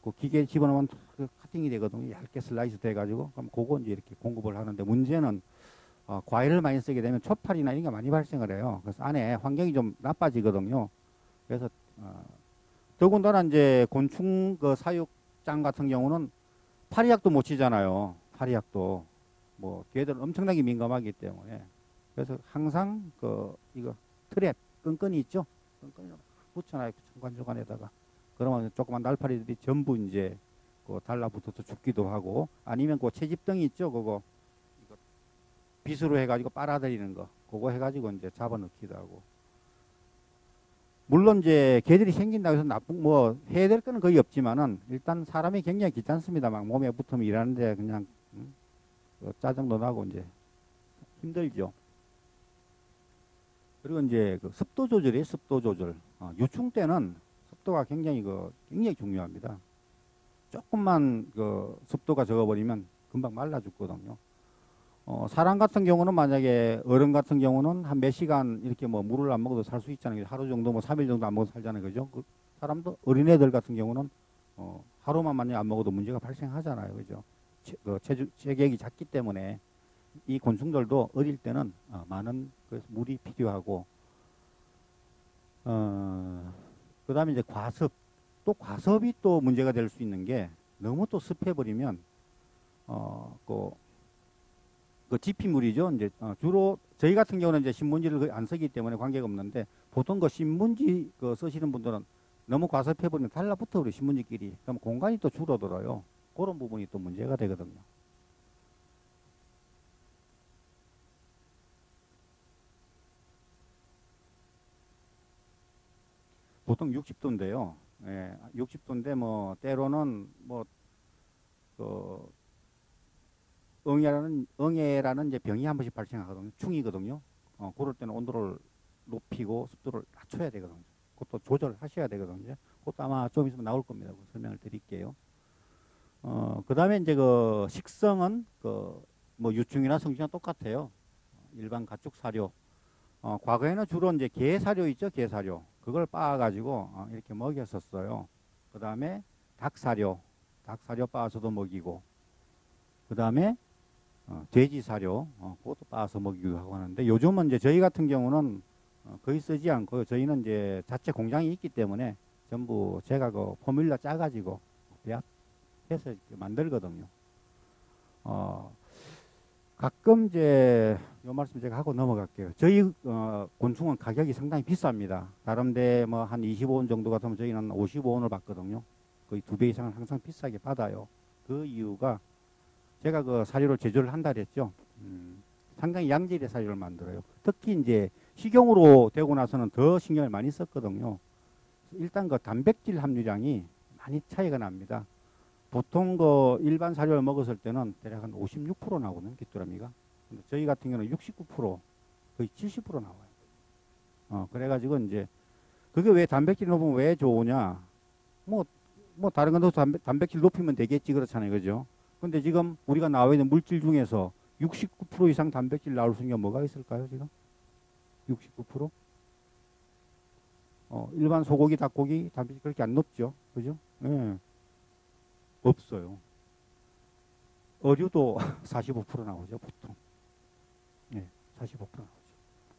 그 기계 집어넣으면 그 카팅이 되거든요. 얇게 슬라이스 돼가지고 그럼 그거 이제 이렇게 공급을 하는데 문제는 어, 과일을 많이 쓰게 되면 초파리나 이런 게 많이 발생을 해요. 그래서 안에 환경이 좀 나빠지거든요. 그래서 어, 더군다나 이제 곤충 그 사육장 같은 경우는 파리약도 못 치잖아요. 파리약도 뭐 걔들은 엄청나게 민감하기 때문에 그래서 항상 그 이거 트랩 끈끈이 있죠. 끈끈이 붙여놔요. 중간 중간에다가 그러면 조그만 날파리들이 전부 이제 그 달라붙어서 죽기도 하고 아니면 그 채집등이 있죠. 그거 빗으로 해가지고 빨아들이는 거 그거 해가지고 이제 잡아넣기도 하고 물론 이제 개들이 생긴다고 해서 나쁜 뭐 해야 될 거는 거의 없지만은 일단 사람이 굉장히 귀찮습니다. 막 몸에 붙으면 일하는데 그냥 음, 그 짜증도 나고 이제 힘들죠. 그리고 이제 그 습도 조절이 습도 조절. 어, 유충 때는 습도가 굉장히 그 굉장히 중요합니다. 조금만 그 습도가 적어버리면 금방 말라 죽거든요. 어, 사람 같은 경우는 만약에 어른 같은 경우는 한 몇 시간 이렇게 뭐 물을 안 먹어도 살 수 있잖아요. 하루 정도 뭐 3일 정도 안 먹어도 살잖아요. 그죠? 그 사람도 어린애들 같은 경우는 어, 하루만 만약 안 먹어도 문제가 발생하잖아요. 그죠? 체, 그 체주, 체격이 작기 때문에 이 곤충들도 어릴 때는 어, 많은 그 물이 필요하고 어, 그 다음에 이제 과습 또 과습이 또 문제가 될 수 있는 게 너무 또 습해버리면 어 그 그 지피물이죠. 이제 어, 주로 저희 같은 경우는 이제 신문지를 안 쓰기 때문에 관계가 없는데 보통 그 신문지 그 쓰시는 분들은 너무 과습해버리면 달라붙어 버려 신문지끼리 그럼 공간이 또 줄어들어요. 그런 부분이 또 문제가 되거든요. 보통 60도인데요. 예, 60도인데 뭐 때로는 뭐 그 응애라는 응애라는 이제 병이 한 번씩 발생하거든요. 충이거든요. 어, 그럴 때는 온도를 높이고 습도를 낮춰야 되거든요. 그것도 조절하셔야 되거든요. 그것도 아마 좀 있으면 나올 겁니다. 그 설명을 드릴게요. 어, 그 다음에 이제 그 식성은 그 뭐 유충이나 성충이나 똑같아요. 일반 가축 사료. 어, 과거에는 주로 이제 게 사료 있죠, 게 사료. 그걸 빻아 가지고 어, 이렇게 먹였었어요. 그 다음에 닭 사료, 닭 사료 빻아서도 먹이고, 그 다음에 어, 돼지 사료, 어, 그것도 빻아서 먹이기도 하고 하는데 요즘은 이제 저희 같은 경우는 어, 거의 쓰지 않고 저희는 이제 자체 공장이 있기 때문에 전부 제가 그 포뮬러 짜가지고 배합해서 만들거든요. 어, 가끔 이제 요 말씀 제가 하고 넘어갈게요. 저희 어, 곤충은 가격이 상당히 비쌉니다. 다른데 뭐 한 25원 정도 같으면 저희는 55원을 받거든요. 거의 두 배 이상은 항상 비싸게 받아요. 그 이유가 제가 그 사료를 제조를 한다 그랬죠. 음, 상당히 양질의 사료를 만들어요. 특히 이제 식용으로 되고 나서는 더 신경을 많이 썼거든요. 일단 그 단백질 함유량이 많이 차이가 납니다. 보통 그 일반 사료를 먹었을 때는 대략 한 56% 나오거든요, 귀뚜라미가. 근데 저희 같은 경우는 69% 거의 70% 나와요. 어, 그래가지고 이제 그게 왜 단백질 높으면 왜 좋으냐? 뭐, 뭐 다른 단백, 단백질 높이면 되겠지 그렇잖아요, 그죠? 근데 지금 우리가 나와 있는 물질 중에서 69% 이상 단백질 나올 수 있는 게 뭐가 있을까요, 지금? 69%? 어, 일반 소고기, 닭고기 단백질 그렇게 안 높죠, 그죠? 예. 없어요. 어류도 45% 나오죠, 보통. 예, 45% 나오죠.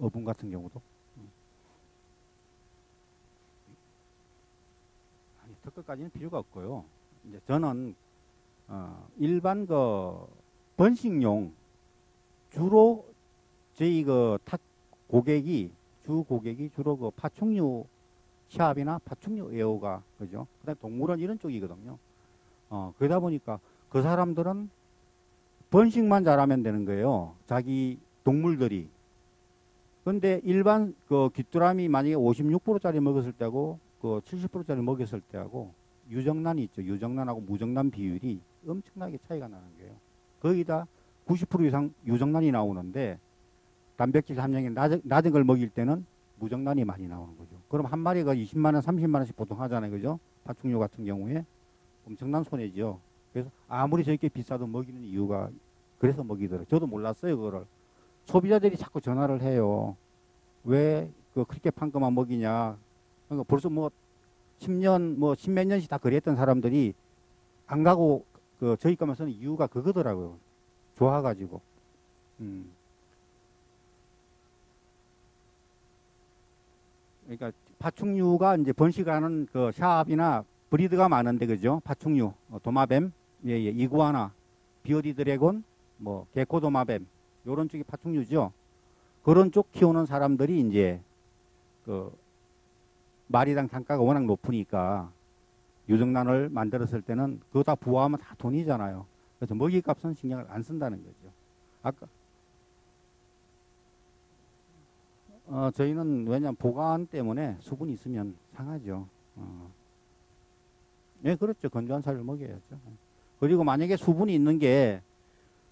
어분 같은 경우도. 음. 아니, 특허까지는 필요가 없고요. 이제 저는 어, 일반 그 번식용 주로 저희 그 탁 고객이 주 고객이 주로 그 파충류 시합이나 파충류 애호가 그죠? 그다음 동물원 이런 쪽이거든요. 어, 그러다 보니까 그 사람들은 번식만 잘하면 되는 거예요. 자기 동물들이. 근데 일반 그 귀뚜라미 만약에 56%짜리 먹었을 때하고 그 70%짜리 먹였을 때하고 유정란이 있죠. 유정란하고 무정란 비율이 엄청나게 차이가 나는 거예요. 거의 다 90% 이상 유정란이 나오는데 단백질 함량이 낮은, 낮은 걸 먹일 때는 무정란이 많이 나오는 거죠. 그럼 한 마리가 20만 원, 30만 원씩 보통 하잖아요. 그죠? 파충류 같은 경우에 엄청난 손해죠. 그래서 아무리 저렇게 비싸도 먹이는 이유가 그래서 먹이더라고요. 저도 몰랐어요, 그거를. 소비자들이 자꾸 전화를 해요. 왜 그 그렇게 판 것만 먹이냐. 그러니까 벌써 뭐 10년, 뭐 십몇 년씩 다 그랬던 사람들이 안 가고 그 저희 가면서는 이유가 그거더라고요. 좋아가지고. 음. 그러니까 파충류가 이제 번식하는 그 샵이나 브리드가 많은데 그죠? 파충류, 어, 도마뱀, 예, 예, 이구아나, 비오디 드래곤, 뭐 개코 도마뱀 요런 쪽이 파충류죠. 그런 쪽 키우는 사람들이 이제 그 마리당 단가가 워낙 높으니까 유정란을 만들었을 때는 그거 다 부화하면 다 돈이잖아요. 그래서 먹이값은 신경을 안 쓴다는 거죠. 아까 어, 저희는 왜냐하면 보관 때문에 수분이 있으면 상하죠. 어. 네, 그렇죠. 건조한 사료를 먹여야죠. 그리고 만약에 수분이 있는 게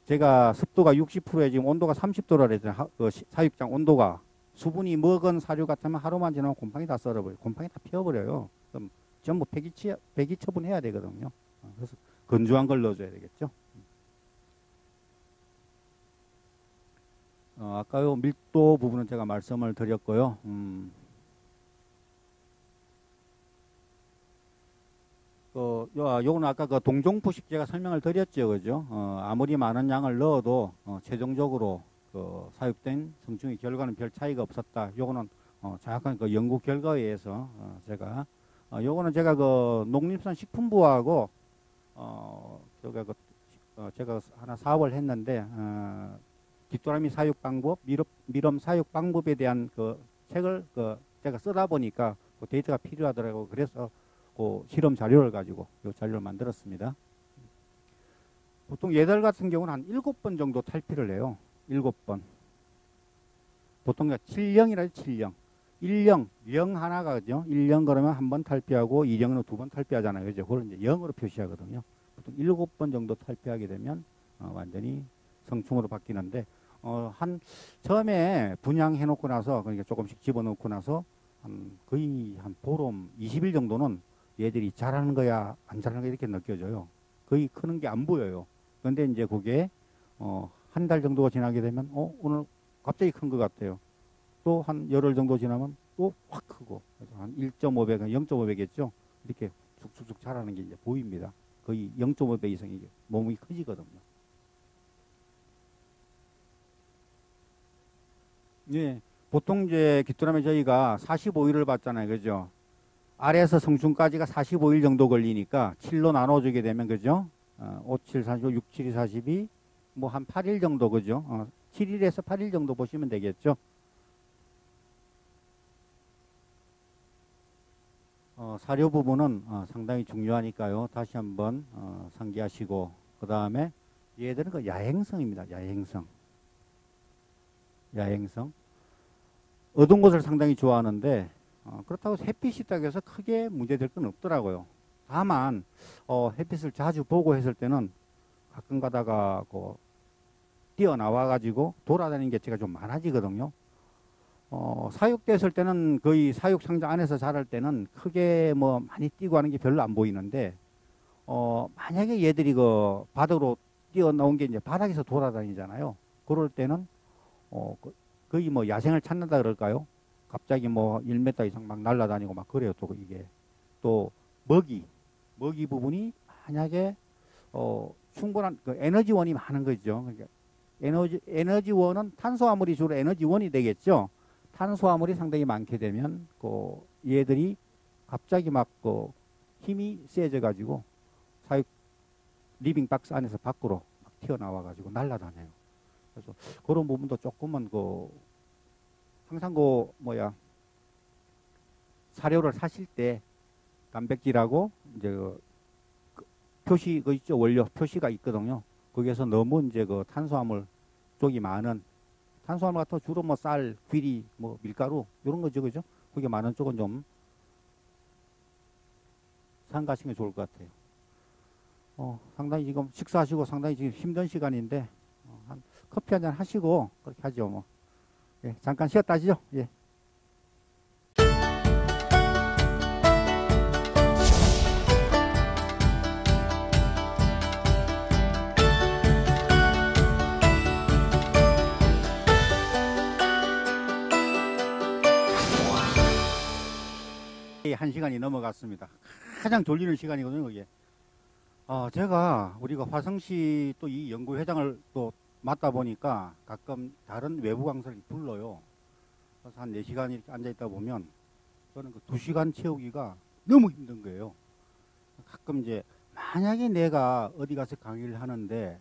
제가 습도가 60%에 지금 온도가 30도라 그랬잖아요. 그 사육장 온도가 수분이 먹은 사료 같으면 하루만 지나면 곰팡이 다 썰어버려요. 곰팡이 다 피워버려요. 그럼 전부 폐기, 치, 폐기 처분해야 되거든요. 어, 그래서 건조한 걸 넣어줘야 되겠죠. 어, 아까 요 밀도 부분은 제가 말씀을 드렸고요. 음, 그, 요, 요거는 아까 그 동종포식 제가 설명을 드렸죠, 그죠? 어, 아무리 많은 양을 넣어도 어, 최종적으로 그 사육된 성충의 결과는 별 차이가 없었다. 요거는 어, 정확한 그 연구 결과에 의해서 어, 제가 어, 요거는 제가 그 농림산 식품부하고 어, 제가 그 어, 제가 하나 사업을 했는데 어, 깃도라미 사육 방법, 미럼, 미럼 사육 방법에 대한 그 책을 그 제가 쓰다 보니까 그 데이터가 필요하더라고 그래서 그 실험 자료를 가지고 이 자료를 만들었습니다. 보통 얘들 같은 경우는 한 일곱 번 정도 탈피를 해요. 일곱 번. 보통 7령이라 7령. 1령, 0 하나가 죠 1령 그러면 한 번 탈피하고 2령은 두 번 탈피하잖아요. 그죠? 그걸 이제 0으로 표시하거든요. 보통 일곱 번 정도 탈피하게 되면 어, 완전히 성충으로 바뀌는데 어, 한 처음에 분양해 놓고 나서 그러니까 조금씩 집어넣고 나서 한 거의 한 보름 20일 정도는 얘들이 자라는 거야 안 자라는 거야 이렇게 느껴져요. 거의 크는 게 안 보여요. 그런데 이제 그게 어, 한 달 정도가 지나게 되면 어, 오늘 갑자기 큰 것 같아요. 또 한 열흘 정도 지나면 또 확 크고 한 1.5배, 0.5배겠죠. 이렇게 쭉쭉쭉 자라는 게 이제 보입니다. 거의 0.5배 이상이 몸이 커지거든요. 예. 보통 이제 귀뚜라미 저희가 45일을 받잖아요. 그죠? 아래에서 성충까지가 45일 정도 걸리니까 7로 나눠주게 되면 그죠? 어, 5, 7, 45, 6, 7, 42, 뭐 한 8일 정도 그죠? 어, 7일에서 8일 정도 보시면 되겠죠? 어, 사료 부분은 어, 상당히 중요하니까요. 다시 한번 어, 상기하시고 그 다음에 얘들은 그 야행성입니다. 야행성. 야행성. 어두운 곳을 상당히 좋아하는데 어, 그렇다고 햇빛이 있다고 해서 크게 문제될 건 없더라고요. 다만 어, 햇빛을 자주 보고 했을 때는 가끔 가다가 그 뛰어나와 가지고 돌아다니는 개체가 좀 많아지거든요. 어, 사육됐을 때는 거의 사육 상자 안에서 자랄 때는 크게 뭐 많이 뛰고 하는 게 별로 안 보이는데 어, 만약에 얘들이 그 바닥으로 뛰어나온 게 이제 바닥에서 돌아다니잖아요. 그럴 때는 어, 그 거의 뭐 야생을 찾는다 그럴까요? 갑자기 뭐 1m 이상 막 날아다니고 막 그래요. 또 이게 또 먹이 먹이 부분이 만약에 어 충분한 그 에너지원이 많은 거죠. 그러니까 에너지 에너지원은 탄수화물이 주로 에너지원이 되겠죠. 탄수화물이 상당히 많게 되면 그 얘들이 갑자기 막 그 힘이 세져 가지고 사육 living 박스 안에서 밖으로 막 튀어나와 가지고 날아다녀요. 그래서 그런 부분도 조금은 그 항상 그 뭐야 사료를 사실 때 단백질하고 이제 그 표시 그 있죠 원료 표시가 있거든요. 거기에서 너무 이제 그 탄수화물 쪽이 많은 탄수화물 같은 주로 뭐 쌀, 귀리, 뭐 밀가루 이런 거죠, 그죠? 그게 많은 쪽은 좀 삼가시는 게 좋을 것 같아요. 어, 상당히 지금 식사하시고 상당히 지금 힘든 시간인데 어, 한 커피 한 잔 하시고 그렇게 하죠, 뭐. 예, 잠깐 쉬었다 하시죠. 예. 한 시간이 넘어갔습니다. 가장 졸리는 시간이거든요, 그게. 어, 제가 우리가 화성시 또 이 연구회장을 또 맡다 보니까 가끔 다른 외부 강사를 불러요. 그래서 한 4시간 이렇게 앉아있다 보면 저는 그두 시간 채우기가 너무 힘든 거예요. 가끔 이제 만약에 내가 어디 가서 강의를 하는데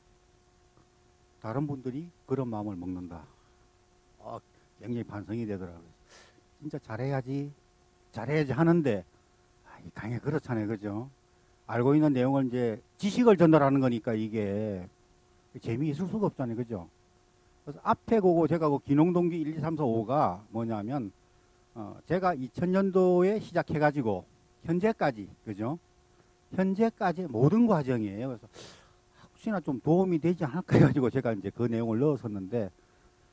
다른 분들이 그런 마음을 먹는다. 어, 굉장히 반성이 되더라고요. 진짜 잘해야지, 잘해야지 하는데 아, 이 강의 그렇잖아요, 그죠? 알고 있는 내용을 이제 지식을 전달하는 거니까 이게 재미있을 수가 없잖아요, 그죠? 그래서 앞에 그거 제가 그 기농동기 1, 2, 3, 4, 5가 뭐냐면 어, 제가 2000년도에 시작해가지고 현재까지 그죠? 현재까지 모든 과정이에요. 그래서 혹시나 좀 도움이 되지 않을까 해가지고 제가 이제 그 내용을 넣었었는데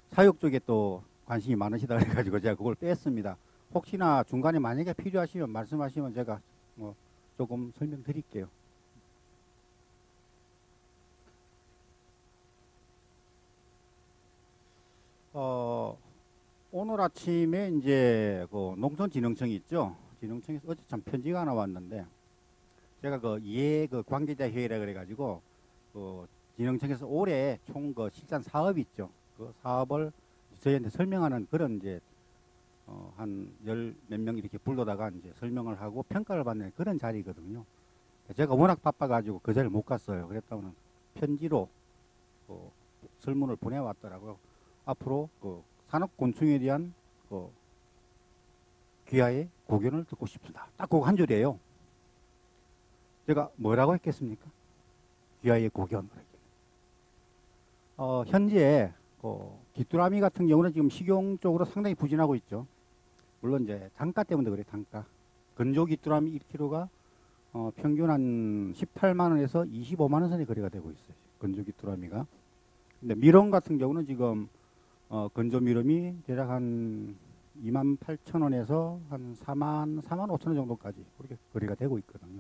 사육 쪽에 또 관심이 많으시다 그래가지고 제가 그걸 뺐습니다. 혹시나 중간에 만약에 필요하시면 말씀하시면 제가 뭐 조금 설명드릴게요. 어, 오늘 아침에 이제 그 농촌진흥청이 있죠. 진흥청에서 어제 참 편지가 하나 왔는데 제가 그 이해 그 관계자 회의라 그래가지고 그 진흥청에서 올해 총 그 실전 사업이 있죠. 그 사업을 저희한테 설명하는 그런 이제 어, 한 열 몇 명 이렇게 불러다가 이제 설명을 하고 평가를 받는 그런 자리거든요. 제가 워낙 바빠가지고 그 자리를 못 갔어요. 그랬다면 편지로 그 설문을 보내왔더라고요. 앞으로 그 산업곤충에 대한 그 귀하의 고견을 듣고 싶습니다. 딱 그거 한 줄이에요. 제가 뭐라고 했겠습니까? 귀하의 고견. 어, 현재 그 귀뚜라미 같은 경우는 지금 식용 쪽으로 상당히 부진하고 있죠. 물론 이제 단가 때문에 그래 단가. 건조 귀뚜라미 1kg가 어, 평균 한 18만 원에서 25만 원 선에 거래가 되고 있어요. 건조 귀뚜라미가. 근데 미럼 같은 경우는 지금 어, 건조 미름이 대략 한 2만 8천 원에서 한 4만 4만 5천 원 정도까지 그렇게 거래가 되고 있거든요.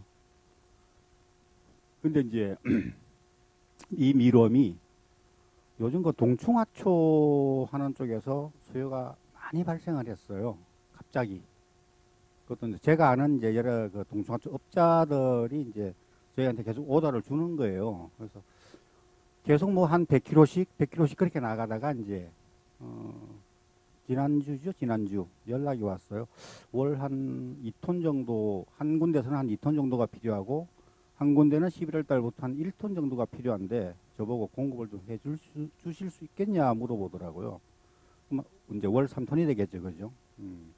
근데 이제 이 미럼이 요즘 그 동충하초 하는 쪽에서 수요가 많이 발생을 했어요. 갑자기. 그것도 제가 아는 이제 여러 그 동충하초 업자들이 이제 저희한테 계속 오더를 주는 거예요. 그래서 계속 뭐 한 100kg씩, 100kg씩 그렇게 나가다가 이제 어, 지난주죠, 지난주 연락이 왔어요. 월 한 2톤 정도, 한 군데서는 한 2톤 정도가 필요하고, 한 군데는 11월 달부터 한 1톤 정도가 필요한데, 저보고 공급을 좀 해줄 수, 주실 수 있겠냐 물어보더라고요. 이제 월 3톤이 되겠죠, 그죠? 음.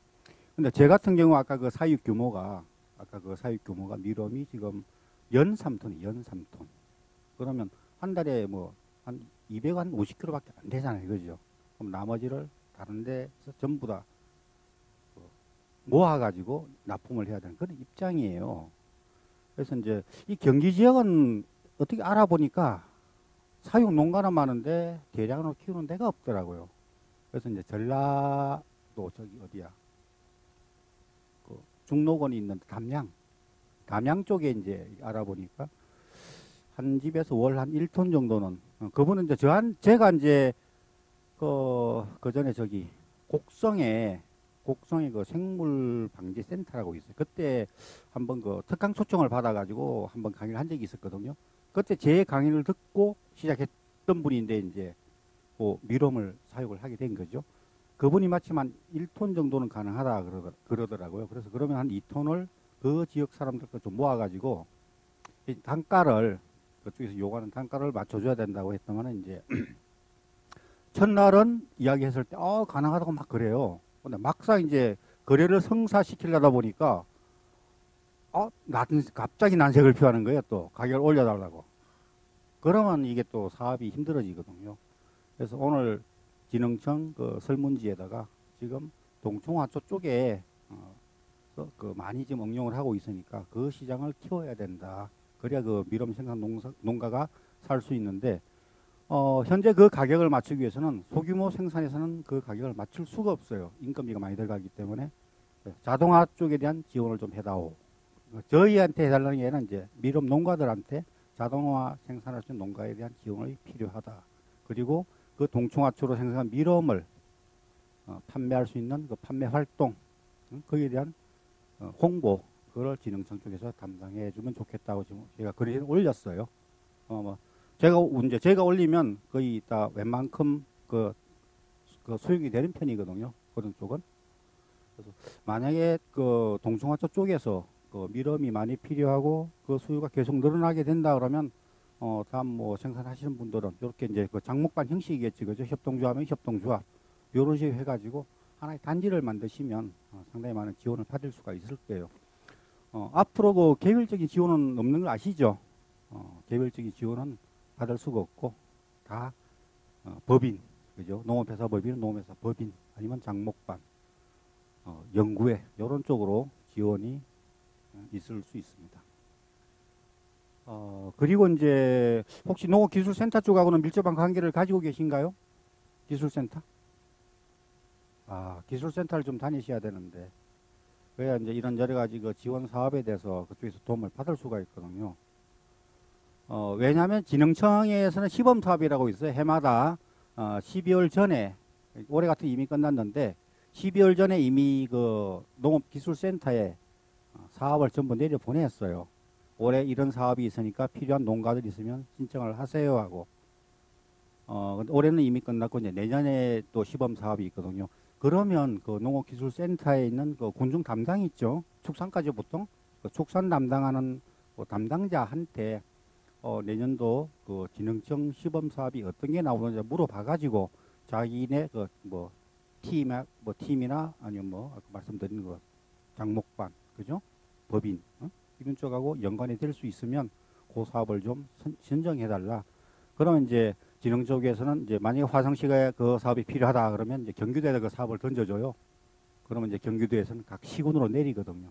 근데 제 같은 경우 아까 그 사육 규모가, 아까 그 사육 규모가 미럼이 지금 연 3톤이 연 3톤. 그러면 한 달에 뭐 한 200 한 50kg밖에 안 되잖아요, 그죠? 그럼 나머지를 다른 데서 전부 다 모아가지고 납품을 해야 되는 그런 입장이에요. 그래서 이제 이 경기 지역은 어떻게 알아보니까 사육 농가는 많은데 대량으로 키우는 데가 없더라고요. 그래서 이제 전라도 저기 어디야 그 중록원이 있는 담양 담양 쪽에 이제 알아보니까 한 집에서 월 한 1톤 정도는 어, 그분은 이제 저한 제가 이제 그, 그 전에 저기 곡성에 곡성에 그 생물 방지 센터라고 있어요. 그때 한번 그 특강 초청을 받아가지고 한번 강의를 한 적이 있었거든요. 그때 제 강의를 듣고 시작했던 분인데 이제 그 미럼을 사육을 하게 된 거죠. 그분이 마침 한 1톤 정도는 가능하다 그러더라고요. 그래서 그러면 한 2톤을 그 지역 사람들과 좀 모아가지고 단가를 그쪽에서 요구하는 단가를 맞춰줘야 된다고 했더만은 이제 첫날은 이야기했을 때, 어, 가능하다고 막 그래요. 근데 막상 이제 거래를 성사시키려다 보니까, 어, 난, 갑자기 난색을 표하는 거예요, 또. 가격을 올려달라고. 그러면 이게 또 사업이 힘들어지거든요. 그래서 오늘 진흥청 그 설문지에다가 지금 동충하초 쪽에 어, 그 많이 지금 응용을 하고 있으니까 그 시장을 키워야 된다. 그래야 그 미럼 생산 농사, 농가가 살 수 있는데 어, 현재 그 가격을 맞추기 위해서는 소규모 생산에서는 그 가격을 맞출 수가 없어요. 인건비가 많이 들어가기 때문에 네, 자동화 쪽에 대한 지원을 좀 해다오. 저희한테 해달라는 게 아니라 이제 미럼 농가들한테 자동화 생산할 수 있는 농가에 대한 지원이 필요하다. 그리고 그 동충하초로 생산한 미럼을 어, 판매할 수 있는 그 판매 활동, 응? 거기에 대한 어, 홍보, 그걸 진흥청 쪽에서 담당해 주면 좋겠다고 지금 제가 글을 올렸어요. 어, 뭐 제가 이제 제가 올리면 거의 다 웬만큼 그, 그 수익이 되는 편이거든요. 그런 쪽은. 그래서 만약에 그 동충하초 쪽에서 그 밀음이 많이 필요하고 그 수요가 계속 늘어나게 된다 그러면 어 다음 뭐 생산하시는 분들은 이렇게 이제 그 장목반 형식이겠지 그죠 협동조합은 협동조합 요런 식으로 해가지고 하나의 단지를 만드시면 어, 상당히 많은 지원을 받을 수가 있을 거예요. 어, 앞으로 그 개별적인 지원은 없는 걸 아시죠? 어, 개별적인 지원은 받을 수가 없고 다 어, 법인 그죠? 농업회사 법인은 농업회사 법인 아니면 장목반 어, 연구회 이런 쪽으로 지원이 어, 있을 수 있습니다. 어, 그리고 이제 혹시 농업기술센터 쪽하고는 밀접한 관계를 가지고 계신가요? 기술센터? 아, 기술센터를 좀 다니셔야 되는데 그래야 이제 이런 여러 가지 그 지원 사업에 대해서 그쪽에서 도움을 받을 수가 있거든요. 어, 왜냐하면 진흥청에서는 시범 사업이라고 있어요. 해마다 어, 12월 전에 올해 같은 이미 끝났는데 12월 전에 이미 그 농업기술센터에 어, 사업을 전부 내려 보냈어요. 올해 이런 사업이 있으니까 필요한 농가들 있으면 신청을 하세요 하고 어, 올해는 이미 끝났고 이제 내년에 또 시범 사업이 있거든요. 그러면 그 농업기술센터에 있는 그 군중 담당 있죠. 축산까지 보통 그 축산 담당하는 그 담당자한테 어, 내년도 그 진흥청 시범 사업이 어떤 게 나오는지 물어봐가지고 자기네 그 뭐 팀이나 뭐 팀이나 아니면 뭐 아까 말씀드린 거 장목반 그죠 법인 어? 이런 쪽하고 연관이 될 수 있으면 그 사업을 좀 선, 신청해달라. 그러면 이제 진흥 쪽에서는 이제 만약에 화성시가 그 사업이 필요하다 그러면 이제 경기도에다 그 사업을 던져줘요. 그러면 이제 경기도에서는 각 시군으로 내리거든요.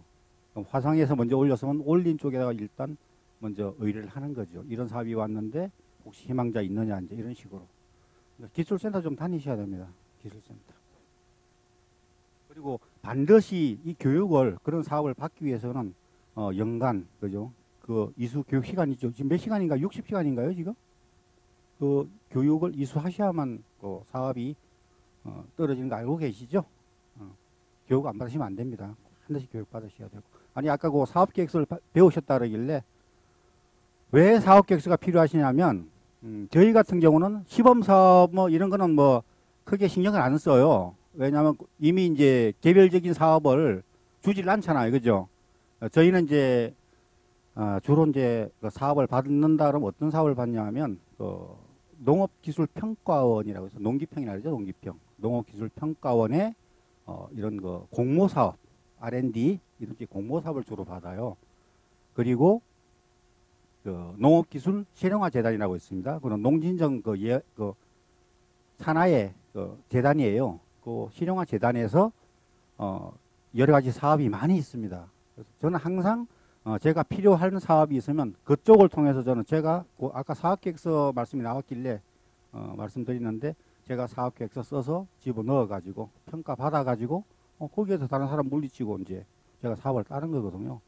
그럼 화성에서 먼저 올렸으면 올린 쪽에다가 일단 먼저 의뢰를 하는 거죠. 이런 사업이 왔는데 혹시 희망자 있느냐 이제 이런 식으로. 그러니까 기술센터 좀 다니셔야 됩니다. 기술센터. 그리고 반드시 이 교육을 그런 사업을 받기 위해서는 어, 연간 그죠? 그 이수 교육 시간이죠. 지금 몇 시간인가? 60시간인가요, 지금? 그 교육을 이수하셔야만 그 사업이 어, 떨어지는 거 알고 계시죠? 어, 교육 안 받으시면 안 됩니다. 반드시 교육 받으셔야 되고. 아니 아까 그 사업 계획서를 바- 배우셨다 그러길래 왜 사업 계획서가 필요하시냐면 음, 저희 같은 경우는 시범 사업 뭐 이런 거는 뭐 크게 신경을 안 써요. 왜냐하면 이미 이제 개별적인 사업을 주질 않잖아요, 그죠? 어, 저희는 이제 어, 주로 이제 그 사업을 받는다 그러면 어떤 사업을 받냐면 그 농업기술평가원이라고 해서 농기평이라 그러죠, 농기평. 농업기술평가원의 어, 이런 그 공모 사업, R&D 이런 게 공모 사업을 주로 받아요. 그리고 그 농업기술 실용화 재단이라고 있습니다. 그런 농진정 그, 예, 그 산하의 그 재단이에요. 그 실용화 재단에서 어, 여러 가지 사업이 많이 있습니다. 그래서 저는 항상 어, 제가 필요한 사업이 있으면 그쪽을 통해서 저는 제가 그 아까 사업계획서 말씀이 나왔길래 어, 말씀드리는데 제가 사업계획서 써서 집어 넣어 가지고 평가 받아 가지고 어, 거기에서 다른 사람 물리치고 이제 제가 사업을 따는 거거든요.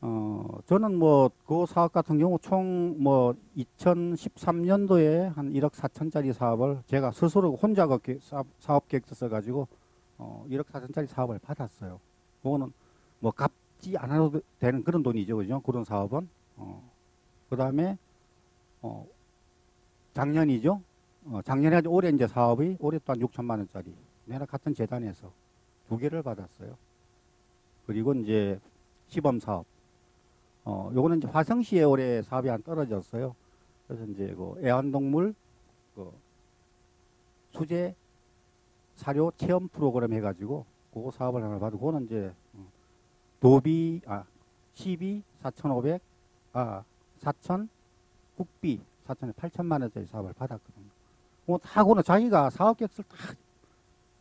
어, 저는 뭐 그 사업 같은 경우 총 뭐 2013년도에 한 1억 4천짜리 사업을 제가 스스로 혼자 사업, 사업 계획서 써 가지고 어, 1억 4천짜리 사업을 받았어요. 그거는 뭐 갚지 않아도 되는 그런 돈이죠, 그죠? 그런 사업은. 어, 그 다음에 어, 작년이죠. 어, 작년에 아주 올해 이제 사업이 올해 또한 6천만 원짜리 내가 같은 재단에서 두 개를 받았어요. 그리고 이제 시범 사업. 어, 요거는 이제 화성시에 올해 사업이 안 떨어졌어요. 그래서 이제 그 애완동물 그 수제 사료 체험 프로그램 해가지고 그거 사업을 하나 받고 그거는 이제 어, 도비 아 시비 4,500 아 4천 국비 4천에 8천만 원짜리 사업을 받았거든요. 그거 하고는 자기가 사업 계획서를 다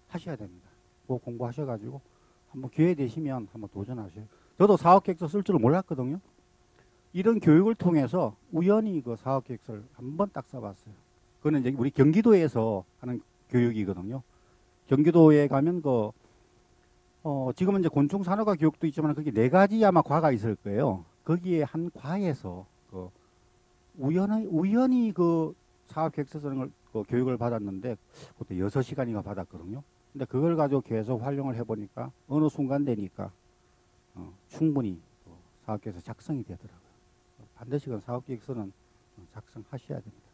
하셔야 됩니다. 그거 공부하셔가지고 한번 기회 되시면 한번 도전하셔요. 저도 사업 계획서 쓸 줄을 몰랐거든요. 이런 교육을 통해서 우연히 그 사업 계획서를 한번 딱 써봤어요. 그거는 이제 우리 경기도에서 하는 교육이거든요. 경기도에 가면 그 어, 지금은 이제 곤충 산업과 교육도 있지만 그게 네 가지 아마 과가 있을 거예요. 거기에 한 과에서 그 우연히 우연히 그 사업 계획서 쓰는 걸 그 교육을 받았는데 그때 여섯 시간인가 받았거든요. 근데 그걸 가지고 계속 활용을 해보니까 어느 순간 되니까 어, 충분히 그 사업 계획서 작성이 되더라고요. 반드시 그 사업 계획서는 작성하셔야 됩니다.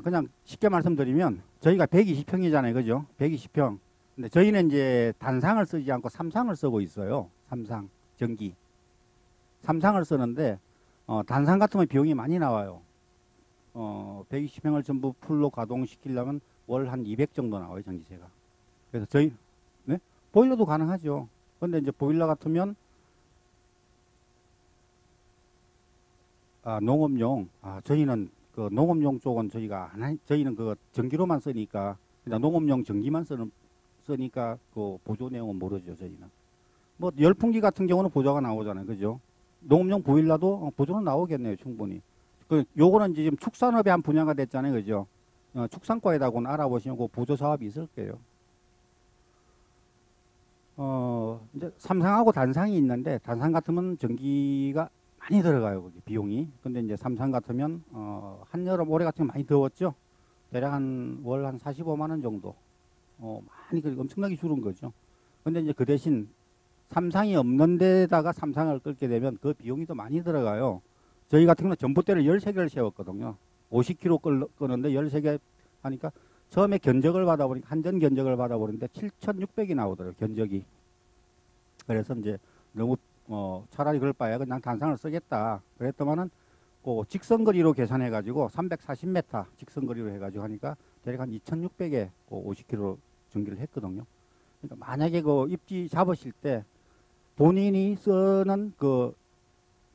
그냥 쉽게 말씀드리면 저희가 120평이잖아요. 그죠? 120평. 근데 저희는 이제 단상을 쓰지 않고 삼상을 쓰고 있어요. 삼상, 전기. 삼상을 쓰는데 어, 단상 같으면 비용이 많이 나와요. 어, 120평을 전부 풀로 가동시키려면 월 한 200 정도 나와요, 전기세가. 그래서 저희 네? 보일러도 가능하죠. 근데 이제 보일러 같으면 아, 농업용 아, 저희는 그 농업용 쪽은 저희가 안 하, 저희는 그 전기로만 쓰니까 그냥 농업용 전기만 쓰는 쓰니까 그 보조 내용은 모르죠, 저희는. 뭐 열풍기 같은 경우는 보조가 나오잖아요. 그죠? 농업용 보일러도 어, 보조는 나오겠네요, 충분히. 그 요거는 지금 축산업의 한 분야가 됐잖아요. 그죠? 어, 축산과에다고는 알아보시면 그 보조 사업이 있을 거예요. 어, 이제 삼상하고 단상이 있는데 단상 같으면 전기가 많이 들어가요, 거기 비용이. 근데 이제 삼상 같으면 어, 한여름 올해 같은 경 많이 더웠죠. 대략 한 월 한 45만 원 정도. 어, 많이 그 엄청나게 줄은 거죠. 근데 이제 그 대신 삼상이 없는 데다가 삼상을 끌게 되면 그 비용이 더 많이 들어가요. 저희 같은 경우는 전봇대를 13개를 세웠거든요. 50km 끌, 끄는데 13개 하니까 처음에 견적을 받아보니까 한전 견적을 받아보는데 7,600이 나오더라고요. 견적이. 그래서 이제 너무 어, 차라리 그럴 바에 그냥 단상을 쓰겠다. 그랬더만은 그 직선거리로 계산해 가지고 340m 직선거리로 해 가지고 하니까 대략 한 2,600에 그 50km 전기를 했거든요. 그러니까 만약에 그 입지 잡으실 때 본인이 쓰는 그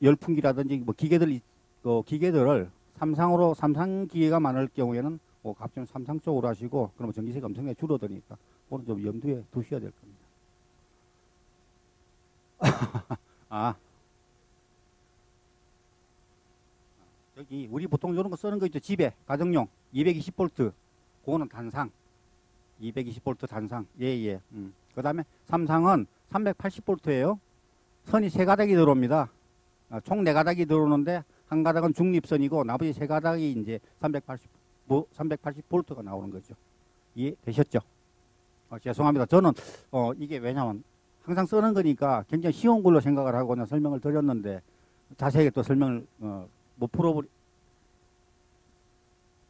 열풍기라든지 뭐 기계들 이- 그 기계들을 삼상으로 삼상 기계가 많을 경우에는 뭐 갑자기 삼상 쪽으로 하시고 그러면 전기세가 엄청나게 줄어드니까 그건 좀 염두에 두셔야 될 겁니다. 아. 여기 우리 보통 이런 거 쓰는 거 있죠. 집에 가정용. 220V 그거는 단상. 220V 단상. 예예. 음. 그 다음에 삼상은 380V예요. 선이 세 가닥이 들어옵니다. 아, 총네 가닥이 들어오는데 한 가닥은 중립선이고 나머지 세 가닥이 이제 380 뭐, 380V가 나오는 거죠. 이해 되셨죠? 어, 죄송합니다. 저는 어, 이게 왜냐면 항상 쓰는 거니까 굉장히 쉬운 걸로 생각을 하고 그냥 설명을 드렸는데 자세하게 또 설명을 어, 못 풀어버리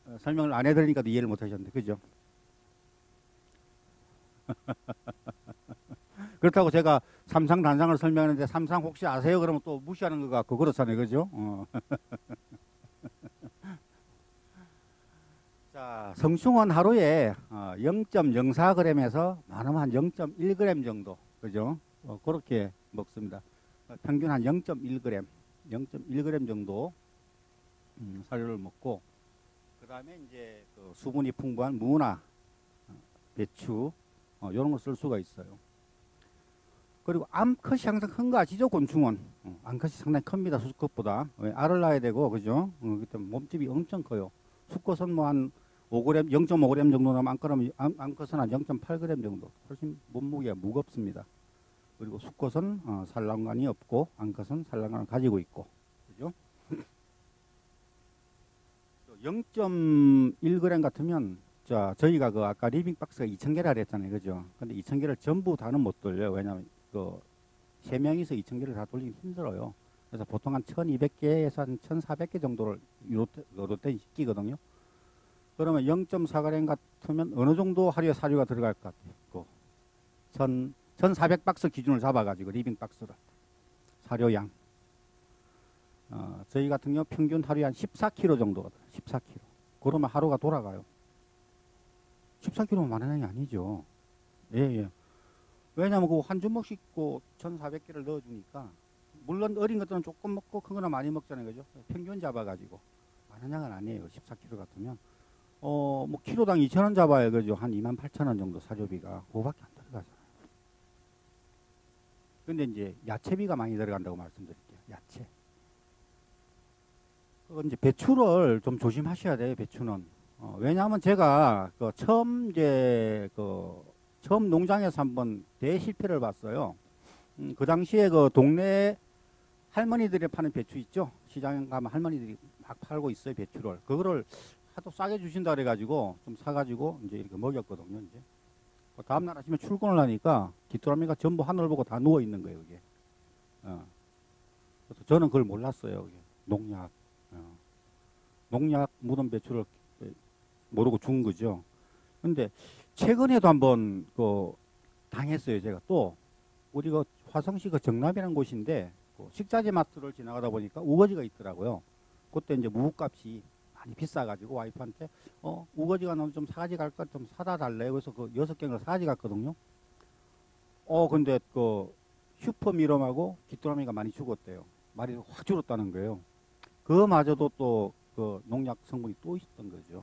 어, 설명을 안 해드리니까 도 이해를 못 하셨는데 그죠? 그렇다고 제가 삼상 단상을 설명하는데 삼상 혹시 아세요? 그러면 또 무시하는 것 같고 그렇잖아요 그죠? 어. 자 성충은 하루에 어, 0.04g에서 많으면 한 0.1g 정도 그죠? 어, 그렇게 먹습니다. 어, 평균 한 0.1g, 0.1g 정도 음, 사료를 먹고 그 다음에 이제 그 수분이 풍부한 무나, 어, 배추 어, 이런 걸 쓸 수가 있어요. 그리고 암컷이 항상 큰 거 아시죠? 곤충은 어, 암컷이 상당히 큽니다. 수컷보다 왜? 알을 낳아야 되고 그죠? 어, 그때 몸집이 엄청 커요. 수컷은 뭐한 5g, 0.5g 정도 나면 암컷은, 암, 암컷은 한 0.8g 정도. 훨씬 몸무게가 무겁습니다. 그리고 수컷은 어, 산란관이 없고 암컷은 산란관을 가지고 있고 그죠? 0.1g 같으면 자 저희가 그 아까 living 박스가 2,000개라 그랬잖아요, 그죠? 근데 2,000개를 전부 다는 못 돌려요. 왜냐하면 그 세 명이서 2,000개를 다 돌리기 힘들어요. 그래서 보통 한 1,200개에서 한 1,400개 정도를 요 로테이션 시키거든요. 그러면 0.4g 같으면 어느 정도 하루에 사료가 들어갈 것 같아요? 그1,000 1,400박스 기준을 잡아가지고 living 박스를 사료양. 어, 저희 같은 경우 평균 하루에 한 14kg 정도거든요. 14kg. 그러면 하루가 돌아가요. 14kg면 많은 양이 아니죠. 예, 예. 왜냐면 그 한 주먹씩 그 1,400개를 넣어주니까 물론 어린 것들은 조금 먹고 큰 거는 많이 먹잖아요. 그죠? 평균 잡아가지고 많은 양은 아니에요. 14kg 같으면. 어, 뭐 키로당 2,000원 잡아야 그죠? 한 28,000원 정도 사료비가 그거밖에 안 들어가죠. 근데 이제 야채비가 많이 들어간다고 말씀드릴게요. 야채. 그 이제 배추를 좀 조심하셔야 돼요. 배추는. 어, 왜냐하면 제가 그 처음 이제 그 처음 농장에서 한번 대실패를 봤어요. 음, 그 당시에 그 동네 할머니들이 파는 배추 있죠. 시장에 가면 할머니들이 막 팔고 있어요. 배추를. 그거를 하도 싸게 주신다 그래가지고 좀 사가지고 이제 이렇게 먹였거든요. 이제. 그 다음 날 아침에 출근을 하니까 귀뚜라미가 전부 하늘을 보고 다 누워 있는 거예요, 이게. 어. 그래서 저는 그걸 몰랐어요, 그게. 농약. 어. 농약 묻은 배추를 모르고 죽은 거죠. 근데 최근에도 한번 그 당했어요. 제가 또 우리가 화성시 그 정남이라는 곳인데 그 식자재 마트를 지나가다 보니까 우거지가 있더라고요. 그때 이제 무값이 많이 비싸가지고 와이프한테 어 우거지가 너무 좀 사가지 갈까 좀 사다 달래. 그래서 그 여섯 개를 사가지 갔거든요. 어 근데 그 슈퍼 미럼하고 귀뚜라미가 많이 죽었대요. 말이 확 줄었다는 거예요. 그마저도 또 그 농약 성분이 또 있었던 거죠.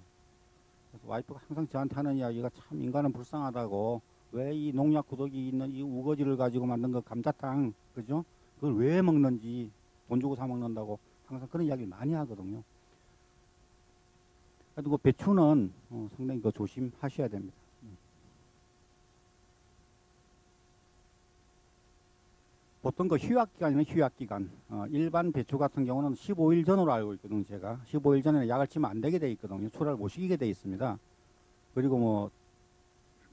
그래서 와이프가 항상 저한테 하는 이야기가 참 인간은 불쌍하다고 왜 이 농약 구덕이 있는 이 우거지를 가지고 만든 그 감자탕 그죠? 그걸 왜 먹는지 돈 주고 사 먹는다고 항상 그런 이야기를 많이 하거든요. 그리고 배추는 어, 상당히 그 조심하셔야 됩니다. 보통 그 휴학 기간이면 휴학 기간. 어, 일반 배추 같은 경우는 15일 전으로 알고 있거든요. 제가 15일 전에는 약을 치면 안 되게 돼 있거든요. 출하를 못 시키게 돼 있습니다. 그리고 뭐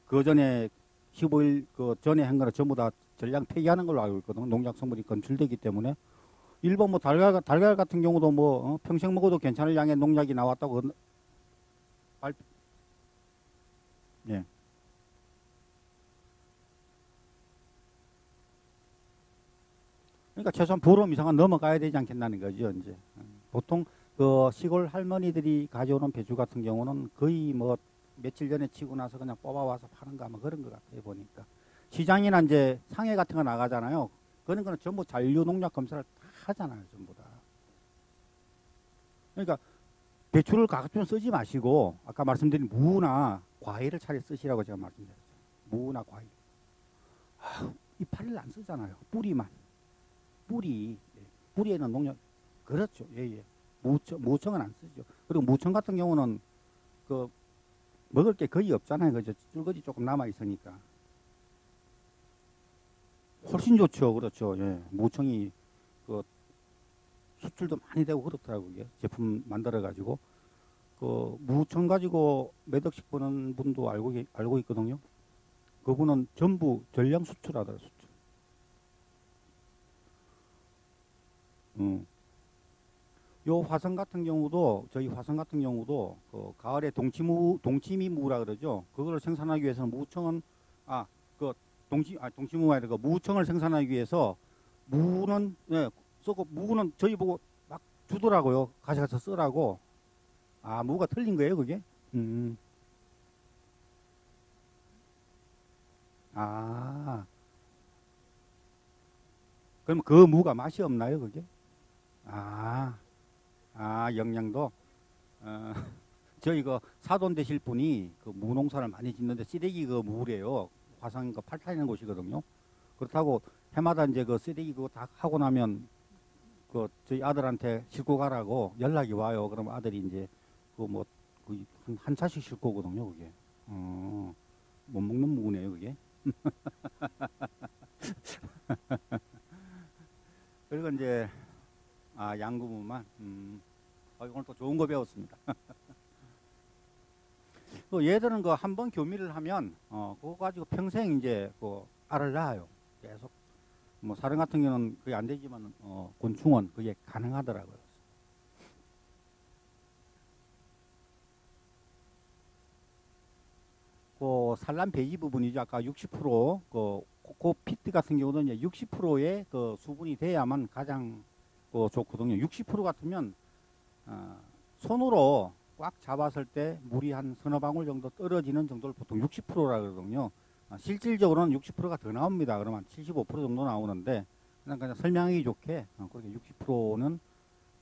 그 전에 15일 그 전에 한 거는 전부 다 전량 폐기하는 걸로 알고 있거든요. 농약 성분이 검출되기 때문에 일본 뭐 달걀 달걀 같은 경우도 뭐 어, 평생 먹어도 괜찮을 양의 농약이 나왔다고 그 발 예. 그러니까 최소한 보름 이상은 넘어가야 되지 않겠나는 거죠, 이제. 보통 그 시골 할머니들이 가져오는 배추 같은 경우는 거의 뭐 며칠 전에 치고 나서 그냥 뽑아와서 파는가 뭐 그런 것 같아요, 보니까. 시장이나 이제 상해 같은 거 나가잖아요. 그런 거는 전부 잔류 농약 검사를 다 하잖아요, 전부 다. 그러니까 배추를 가급적 쓰지 마시고 아까 말씀드린 무나 과일을 차라리 쓰시라고 제가 말씀드렸죠. 무나 과일. 아, 이파리를 안 쓰잖아요. 뿌리만. 뿌리. 예. 뿌리에는 농약. 그렇죠. 예, 예. 무청, 무청은 안 쓰죠. 그리고 무청 같은 경우는 그 먹을 게 거의 없잖아요. 그죠? 쫄거지 조금 남아 있으니까. 훨씬 좋죠. 그렇죠. 예. 무청이 그 수출도 많이 되고 그렇더라고요. 제품 만들어 가지고 그 무청 가지고 몇 억씩 버는 분도 알고 계- 알고 있거든요. 그분은 전부 전량 수출하더라 수출. 음. 요 화성 같은 경우도 저희 화성 같은 경우도 그 가을에 동치무 동치미무라 그러죠. 그거를 생산하기 위해서는 무청은 아 그 동치 아 동치무가 아니라 그 무청을 생산하기 위해서 무는 예 쓰고 무는 저희 보고 막 주더라고요. 가져가서 쓰라고. 아 무가 틀린 거예요 그게? 음. 아 그럼 그 무가 맛이 없나요 그게? 아, 아 영양도. 어, 저희 그 사돈 되실 분이 그 무농사를 많이 짓는데 쓰레기 그 무래요. 화성 그 팔타이는 곳이거든요. 그렇다고 해마다 이제 그 쓰레기 그거 다 하고 나면 그 저희 아들한테 싣고 가라고 연락이 와요. 그럼 아들이 이제 그뭐한 한 차씩 싣고 오거든요. 그게. 어, 못 먹는 무네요. 그게. 그리고 이제 아 양구무만. 음. 아, 오늘 또 좋은 거 배웠습니다. 그 얘들은 그 한 번 교미를 하면 어 그거 가지고 평생 이제 그 알을 낳아요. 계속 뭐 사람 같은 경우는 그게 안 되지만 어 곤충은 그게 가능하더라고요. 그 산란 배지 부분이죠. 아까 60%그 그 피트 같은 경우는 이제 60%의 그 수분이 돼야만 가장 그 좋거든요. 60% 같으면 어, 손으로 꽉 잡았을 때 물이 한 서너 방울 정도 떨어지는 정도를 보통 60%라 그러거든요. 아, 실질적으로는 60%가 더 나옵니다. 그러면 75% 정도 나오는데 그냥, 그냥 설명하기 좋게 어, 그렇게 60%는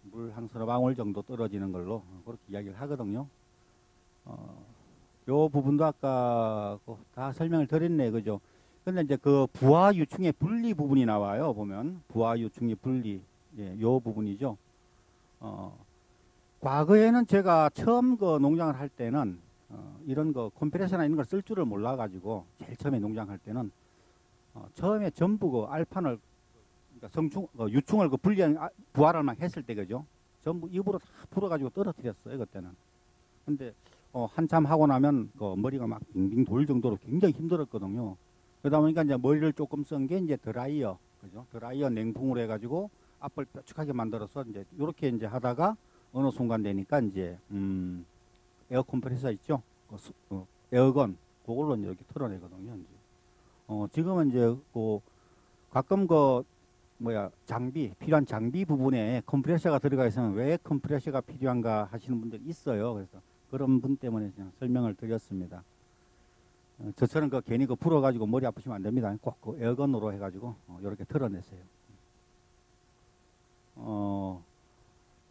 물 한 서너 방울 정도 떨어지는 걸로 어, 그렇게 이야기를 하거든요. 어, 요 부분도 아까 그다 설명을 드렸네, 그죠? 근데 이제 그 부하 유충의 분리 부분이 나와요. 보면 부하 유충의 분리, 예, 요 부분이죠. 어, 과거에는 제가 처음 그 농장을 할 때는 어, 이런 거 컴프레서나 이런 걸 쓸 줄을 몰라 가지고 제일 처음에 농장할 때는 어, 처음에 전부 그 알판을 그러니까 성충 어, 유충을 그 분리한 아, 부화를 막 했을 때 그죠 전부 입으로 다 불어 가지고 떨어뜨렸어요 그때는 근데 어, 한참 하고 나면 그 머리가 막 빙빙 돌 정도로 굉장히 힘들었거든요 그러다 보니까 이제 머리를 조금 쓴 게 이제 드라이어 그죠 드라이어 냉풍으로 해가지고 앞을 뾰족하게 만들어서 이제 이렇게 이제 하다가 어느 순간 되니까 이제 음 에어 컴프레서 있죠. 그 수- 어, air gun 그걸로 이제 이렇게 털어내거든요. 이제. 어, 지금은 이제 그 가끔 그 뭐야 장비 필요한 장비 부분에 컴프레셔가 들어가 있으면 왜 컴프레셔가 필요한가 하시는 분들이 있어요. 그래서 그런 분 때문에 그냥 설명을 드렸습니다. 어, 저처럼 그 괜히 그 불어가지고 머리 아프시면 안 됩니다. 꼭 그 air gun으로 해가지고 어, 이렇게 털어내세요. 어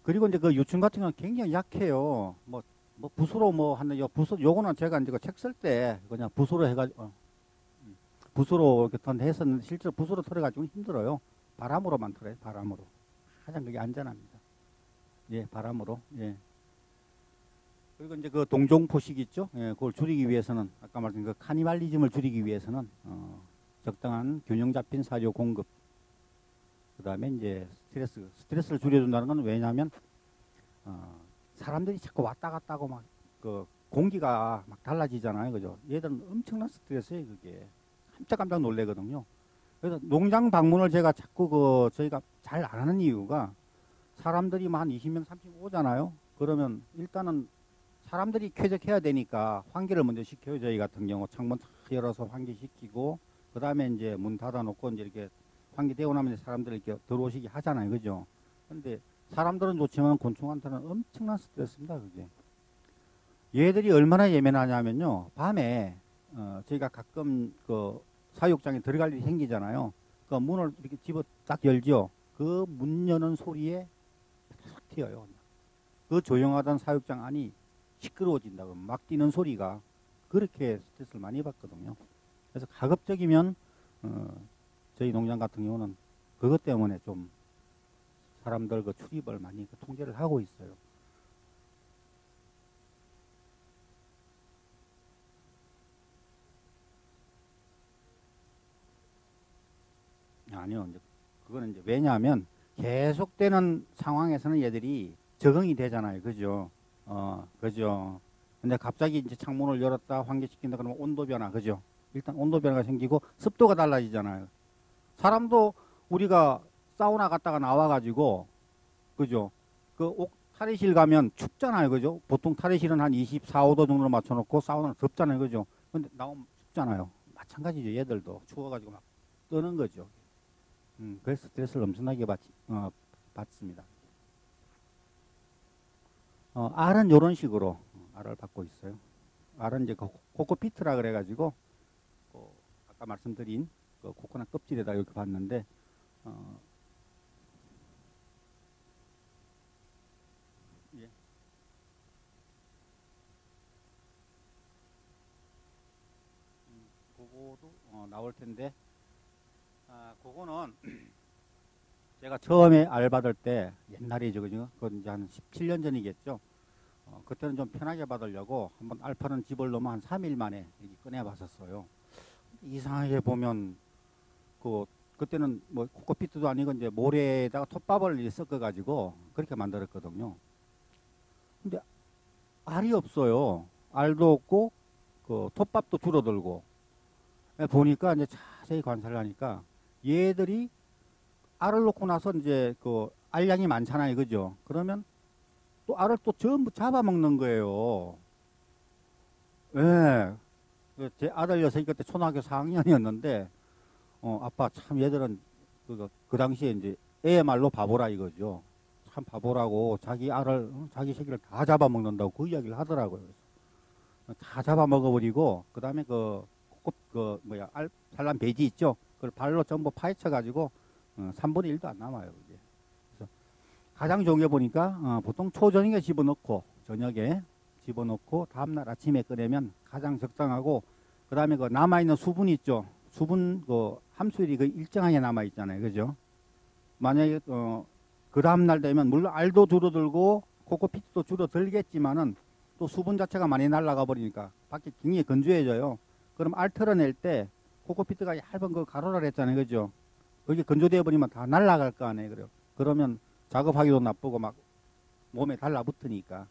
그리고 이제 그 유충 같은 경우는 굉장히 약해요. 뭐, 뭐 붓으로 뭐 하는 요 붓으로 요거는 제가 이제 책쓸 때 그냥 붓으로 해가지고 어, 음, 붓으로 이렇게 던 했었는데 실제로 붓으로 털어가지고 힘들어요. 바람으로만 털어요. 바람으로 가장 그게 안전합니다. 예, 바람으로 예. 그리고 이제 그 동종 포식 있죠. 예, 그걸 줄이기 위해서는 아까 말씀 그 카니발리즘을 줄이기 위해서는 어, 적당한 균형 잡힌 사료 공급. 그다음에 이제 스트레스 스트레스를 줄여준다는 건 왜냐하면 어, 사람들이 자꾸 왔다 갔다 하고 막 그 공기가 막 달라지잖아요, 그죠? 얘들은 엄청난 스트레스예요, 그게 깜짝깜짝 놀래거든요. 그래서 농장 방문을 제가 자꾸 그 저희가 잘 안 하는 이유가 사람들이 뭐한 20명, 30명 오잖아요. 그러면 일단은 사람들이 쾌적해야 되니까 환기를 먼저 시켜요. 저희 같은 경우 창문 탁 열어서 환기시키고 그 다음에 이제 문 닫아놓고 이제 이렇게 환기되고 나면 사람들 이렇게 들어오시게 하잖아요. 그죠? 근데 사람들은 좋지만 곤충한테는 엄청난 스트레스입니다. 그게. 얘들이 얼마나 예민하냐면요. 밤에 어, 저희가 가끔 그 사육장에 들어갈 일이 생기잖아요. 그 문을 이렇게 집어 딱 열죠. 그 문 여는 소리에 탁 튀어요. 그 조용하던 사육장 안이 시끄러워진다고 막 뛰는 소리가 그렇게 스트레스를 많이 받거든요. 그래서 가급적이면 어, 저희 농장 같은 경우는 그것 때문에 좀 사람들 그 출입을 많이 그 통제를 하고 있어요. 아니요, 이제 그거는 이제 왜냐하면 계속되는 상황에서는 얘들이 적응이 되잖아요, 그죠? 어, 그죠? 근데 갑자기 이제 창문을 열었다 환기시킨다 그러면 온도 변화, 그죠? 일단 온도 변화가 생기고 습도가 달라지잖아요. 사람도 우리가 사우나 갔다가 나와가지고, 그죠? 그 옥, 탈의실 가면 춥잖아요, 그죠? 보통 탈의실은 한 24, 5도 정도로 맞춰놓고 사우나는 덥잖아요, 그죠? 근데 나오면 춥잖아요. 마찬가지죠, 얘들도 추워가지고 막 뜨는 거죠. 음, 그래서 스트레스를 엄청나게 받, 어, 받습니다. 어, 알은 이런 식으로 알을 받고 있어요. 알은 이제 코- 코코피트라 그래가지고 그 아까 말씀드린 그 코코넛 껍질에다 이렇게 봤는데 어, 예. 음, 어, 나올 텐데 아, 그거는 제가 처음에 알 받을 때 옛날이죠, 그죠? 그건 이제 한 17년 전이겠죠. 어, 그때는 좀 편하게 받으려고 한번 알파는 집을 넣으면 한 3일 만에 여기 꺼내 봤었어요. 이상하게 보면 그 그때는 뭐 코코피트도 아니고 이제 모래에다가 톱밥을 이렇게 섞어 가지고 그렇게 만들었거든요. 근데 알이 없어요. 알도 없고 그 톱밥도 줄어들고 예, 보니까 이제 자세히 관찰을 하니까 얘들이 알을 놓고 나서 이제 그 알량이 많잖아요, 그죠? 그러면 또 알을 또 전부 잡아먹는 거예요. 예. 그제 아들 녀석이 그때 초등학교 4학년이었는데, 어, 아빠 참 얘들은 그, 그 당시에 이제 애 말로 바보라 이거죠. 참 바보라고 자기 알을, 어, 자기 새끼를 다 잡아먹는다고 그 이야기를 하더라고요. 다 잡아먹어버리고, 그 다음에 그, 코, 그, 뭐야, 알, 산란 배지 있죠? 그걸 발로 전부 파헤쳐가지고, 어, 3분의 1도 안 남아요. 가장 좋은 게 보니까, 어, 보통 초저녁에 집어넣고, 저녁에 집어넣고, 다음날 아침에 꺼내면 가장 적당하고, 그 다음에 그 남아있는 수분 있죠? 수분, 그, 함수율이 그 일정하게 남아있잖아요. 그죠? 만약에, 어, 그 다음날 되면, 물론 알도 줄어들고, 코코피트도 줄어들겠지만은, 또 수분 자체가 많이 날아가 버리니까, 밖에 굉장히 건조해져요. 그럼 알 털어낼 때, 코코피트가 얇은 그 가로를 했잖아요. 그죠? 그게 건조되어 버리면 다 날아갈 거 아니에요. 그래요. 그러면 작업하기도 나쁘고 막 몸에 달라붙으니까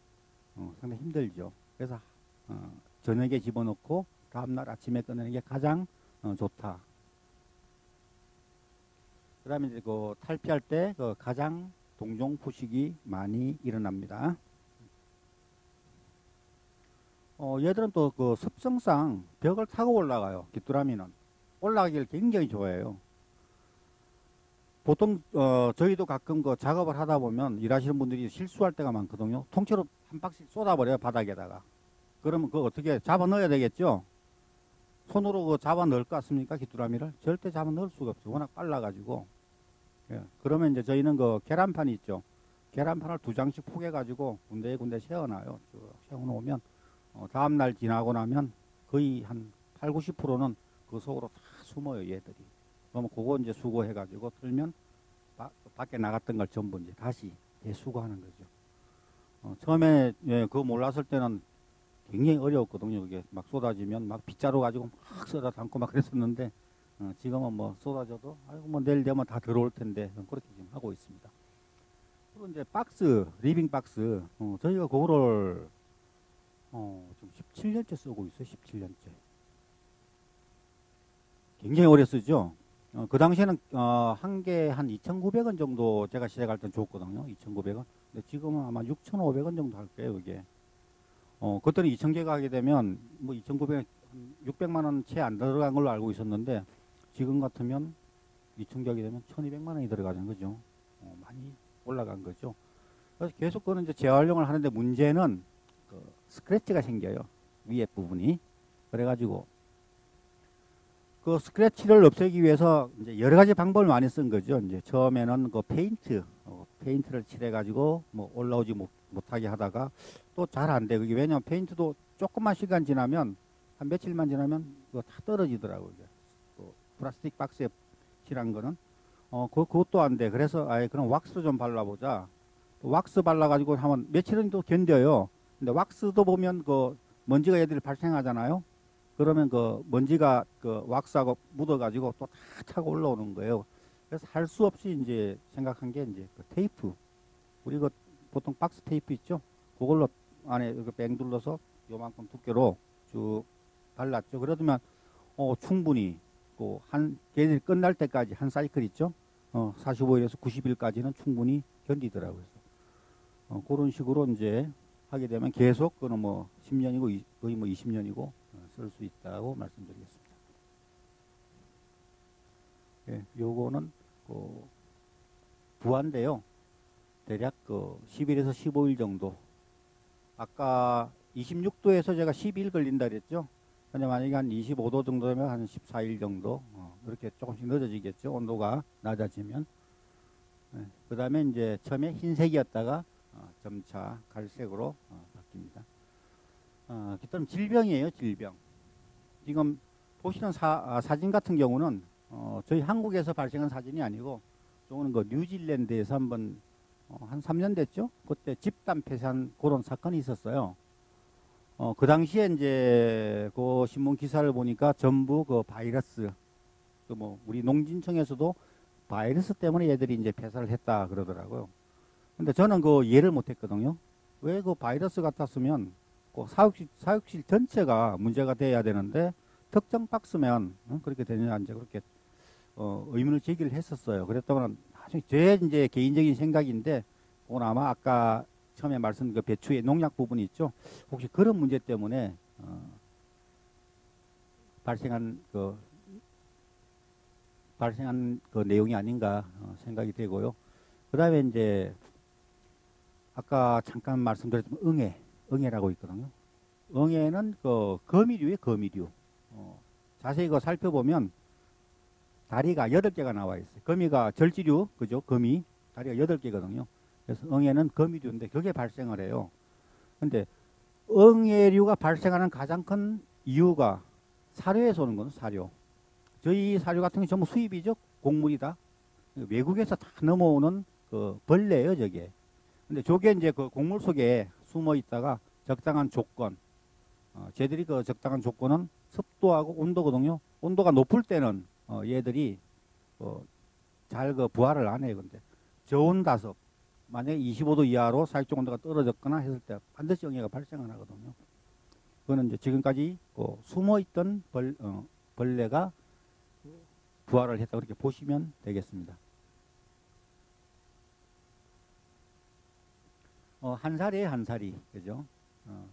어, 상당히 힘들죠. 그래서 어, 저녁에 집어넣고 다음날 아침에 꺼내는 게 가장 어, 좋다. 그 다음에 이제 그 탈피할 때 그 가장 동종 포식이 많이 일어납니다. 어, 얘들은 또 그 습성상 벽을 타고 올라가요. 귀뚜라미는 올라가기를 굉장히 좋아해요. 보통 어, 저희도 가끔 그 작업을 하다 보면 일하시는 분들이 실수할 때가 많거든요. 통째로 한 박씩 쏟아버려요 바닥에다가. 그러면 그 어떻게 잡아 넣어야 되겠죠? 손으로 그 잡아 넣을 것 같습니까 귀뚜라미를? 절대 잡아 넣을 수가 없죠. 워낙 빨라가지고. 예. 그러면 이제 저희는 그 계란판이 있죠. 계란판을 두 장씩 포개가지고 군데군데 세워놔요. 쭉 세워놓으면 어, 다음 날 지나고 나면 거의 한 8, 90%는 그 속으로 다 숨어요 얘들이. 그러면 그거 이제 수거해가지고 틀면 바, 밖에 나갔던 걸 전부 이제 다시 재수거하는 거죠. 어, 처음에 예, 그거 몰랐을 때는 굉장히 어려웠거든요. 그게 막 쏟아지면 막 빗자루 가지고 막 쏟아 담고 막 그랬었는데 어, 지금은 뭐 쏟아져도 아이고 뭐 내일 되면 다 들어올 텐데 그렇게 지금 하고 있습니다. 그리고 이제 박스 living 박스 어, 저희가 그거를 어, 지금 17년째 쓰고 있어요. 17년째. 굉장히 오래 쓰죠. 어, 그 당시에는 어, 한개한 2,900원 정도 제가 시작할 땐 줬거든요. 2,900원. 근데 지금은 아마 6,500원 정도 할 거예요, 그게. 어, 그때는 2,000개가 하게 되면 뭐 2,900원, 600만 원 채 안 들어간 걸로 알고 있었는데 지금 같으면 2,000개 하게 되면 1,200만 원이 들어가는 거죠. 어, 많이 올라간 거죠. 그래서 계속 그는 이제 재활용을 하는데 문제는 그 스크래치가 생겨요. 위에 부분이. 그래가지고 그 스크래치를 없애기 위해서 이제 여러 가지 방법을 많이 쓴 거죠. 이제 처음에는 그 페인트, 어, 페인트를 칠해가지고 뭐 올라오지 못, 못하게 하다가 또 잘 안 돼. 그게 왜냐면 페인트도 조금만 시간 지나면 한 며칠만 지나면 그거 다 떨어지더라고요. 또 플라스틱 박스에 칠한 거는 어 그, 그것도 안 돼. 그래서 아예 그럼 왁스 좀 발라보자. 또 왁스 발라가지고 하면 며칠은 또 견뎌요. 근데 왁스도 보면 그 먼지가 얘들이 발생하잖아요. 그러면 그 먼지가 그 왁스하고 묻어가지고 또다 차고 올라오는 거예요. 그래서 할 수 없이 이제 생각한 게 이제 그 테이프. 우리 그 보통 박스 테이프 있죠? 그걸로 안에 이렇게 뺑 둘러서 요만큼 두께로 쭉 발랐죠. 그러면 어 충분히 그한 걔들이 끝날 때까지 한 사이클 있죠? 어 45일에서 90일까지는 충분히 견디더라고요. 어, 그런 식으로 이제 하게 되면 계속 그는 뭐 10년이고 거의 뭐 20년이고 쓸 수 있다고 말씀드리겠습니다. 예, 요거는 그 부한데요. 대략 그 10일에서 15일 정도. 아까 26도에서 제가 12일 걸린다 그랬죠. 근데 만약에 한 25도 정도 되면 한 14일 정도 어, 그렇게 조금씩 늦어지겠죠. 온도가 낮아지면. 예, 그 다음에 이제 처음에 흰색이었다가 어, 점차 갈색으로 어, 바뀝니다. 어, 그다음 질병이에요, 질병. 지금 보시는 사, 아, 사진 같은 경우는 어, 저희 한국에서 발생한 사진이 아니고 저거는 그 뉴질랜드에서 한번 어, 한 3년 됐죠? 그때 집단 폐산 그런 사건이 있었어요. 어, 그 당시에 이제 그 신문 기사를 보니까 전부 그 바이러스, 그 뭐 우리 농진청에서도 바이러스 때문에 얘들이 이제 폐사를 했다 그러더라고요. 근데 저는 그 이해를 못 했거든요. 왜 그 바이러스 같았으면 그 사육실, 사육실 전체가 문제가 돼야 되는데 특정 박스면 어, 그렇게 되냐 이제 그렇게 어, 의문을 제기를 했었어요. 그랬다면 나중에 제 이제 개인적인 생각인데 그건 아마 아까 처음에 말씀 그 배추의 농약 부분이 있죠. 혹시 그런 문제 때문에 어, 발생한 그 발생한 그 내용이 아닌가 어, 생각이 되고요. 그다음에 이제 아까 잠깐 말씀드렸지만 응애, 응애라고 있거든요. 응애는 그 거미류의 거미류. 어, 자세히 그 살펴보면 다리가 여덟 개가 나와 있어요. 거미가 절지류, 그죠? 거미 다리가 여덟 개거든요. 그래서 응애는 거미류인데 그게 발생을 해요. 근데 응애류가 발생하는 가장 큰 이유가 사료에서 오는 거는 사료. 저희 사료 같은 게 전부 수입이죠. 곡물이다. 외국에서 다 넘어오는 그 벌레예요, 저게. 근데 저게 이제 그 곡물 속에 숨어 있다가 적당한 조건, 어, 쟤들이 그 적당한 조건은 습도하고 온도거든요. 온도가 높을 때는 어, 얘들이 어, 잘그 부활을 안 해요. 근데 저온 다습, 만약에 25도 이하로 사육적 온도가 떨어졌거나 했을 때 반드시 영해가 발생을 하거든요. 그거는 이제 지금까지 그 숨어 있던 벌, 어, 벌레가 부활을 했다 그렇게 보시면 되겠습니다. 어, 한 살이에요, 한 살이. 그죠? 어,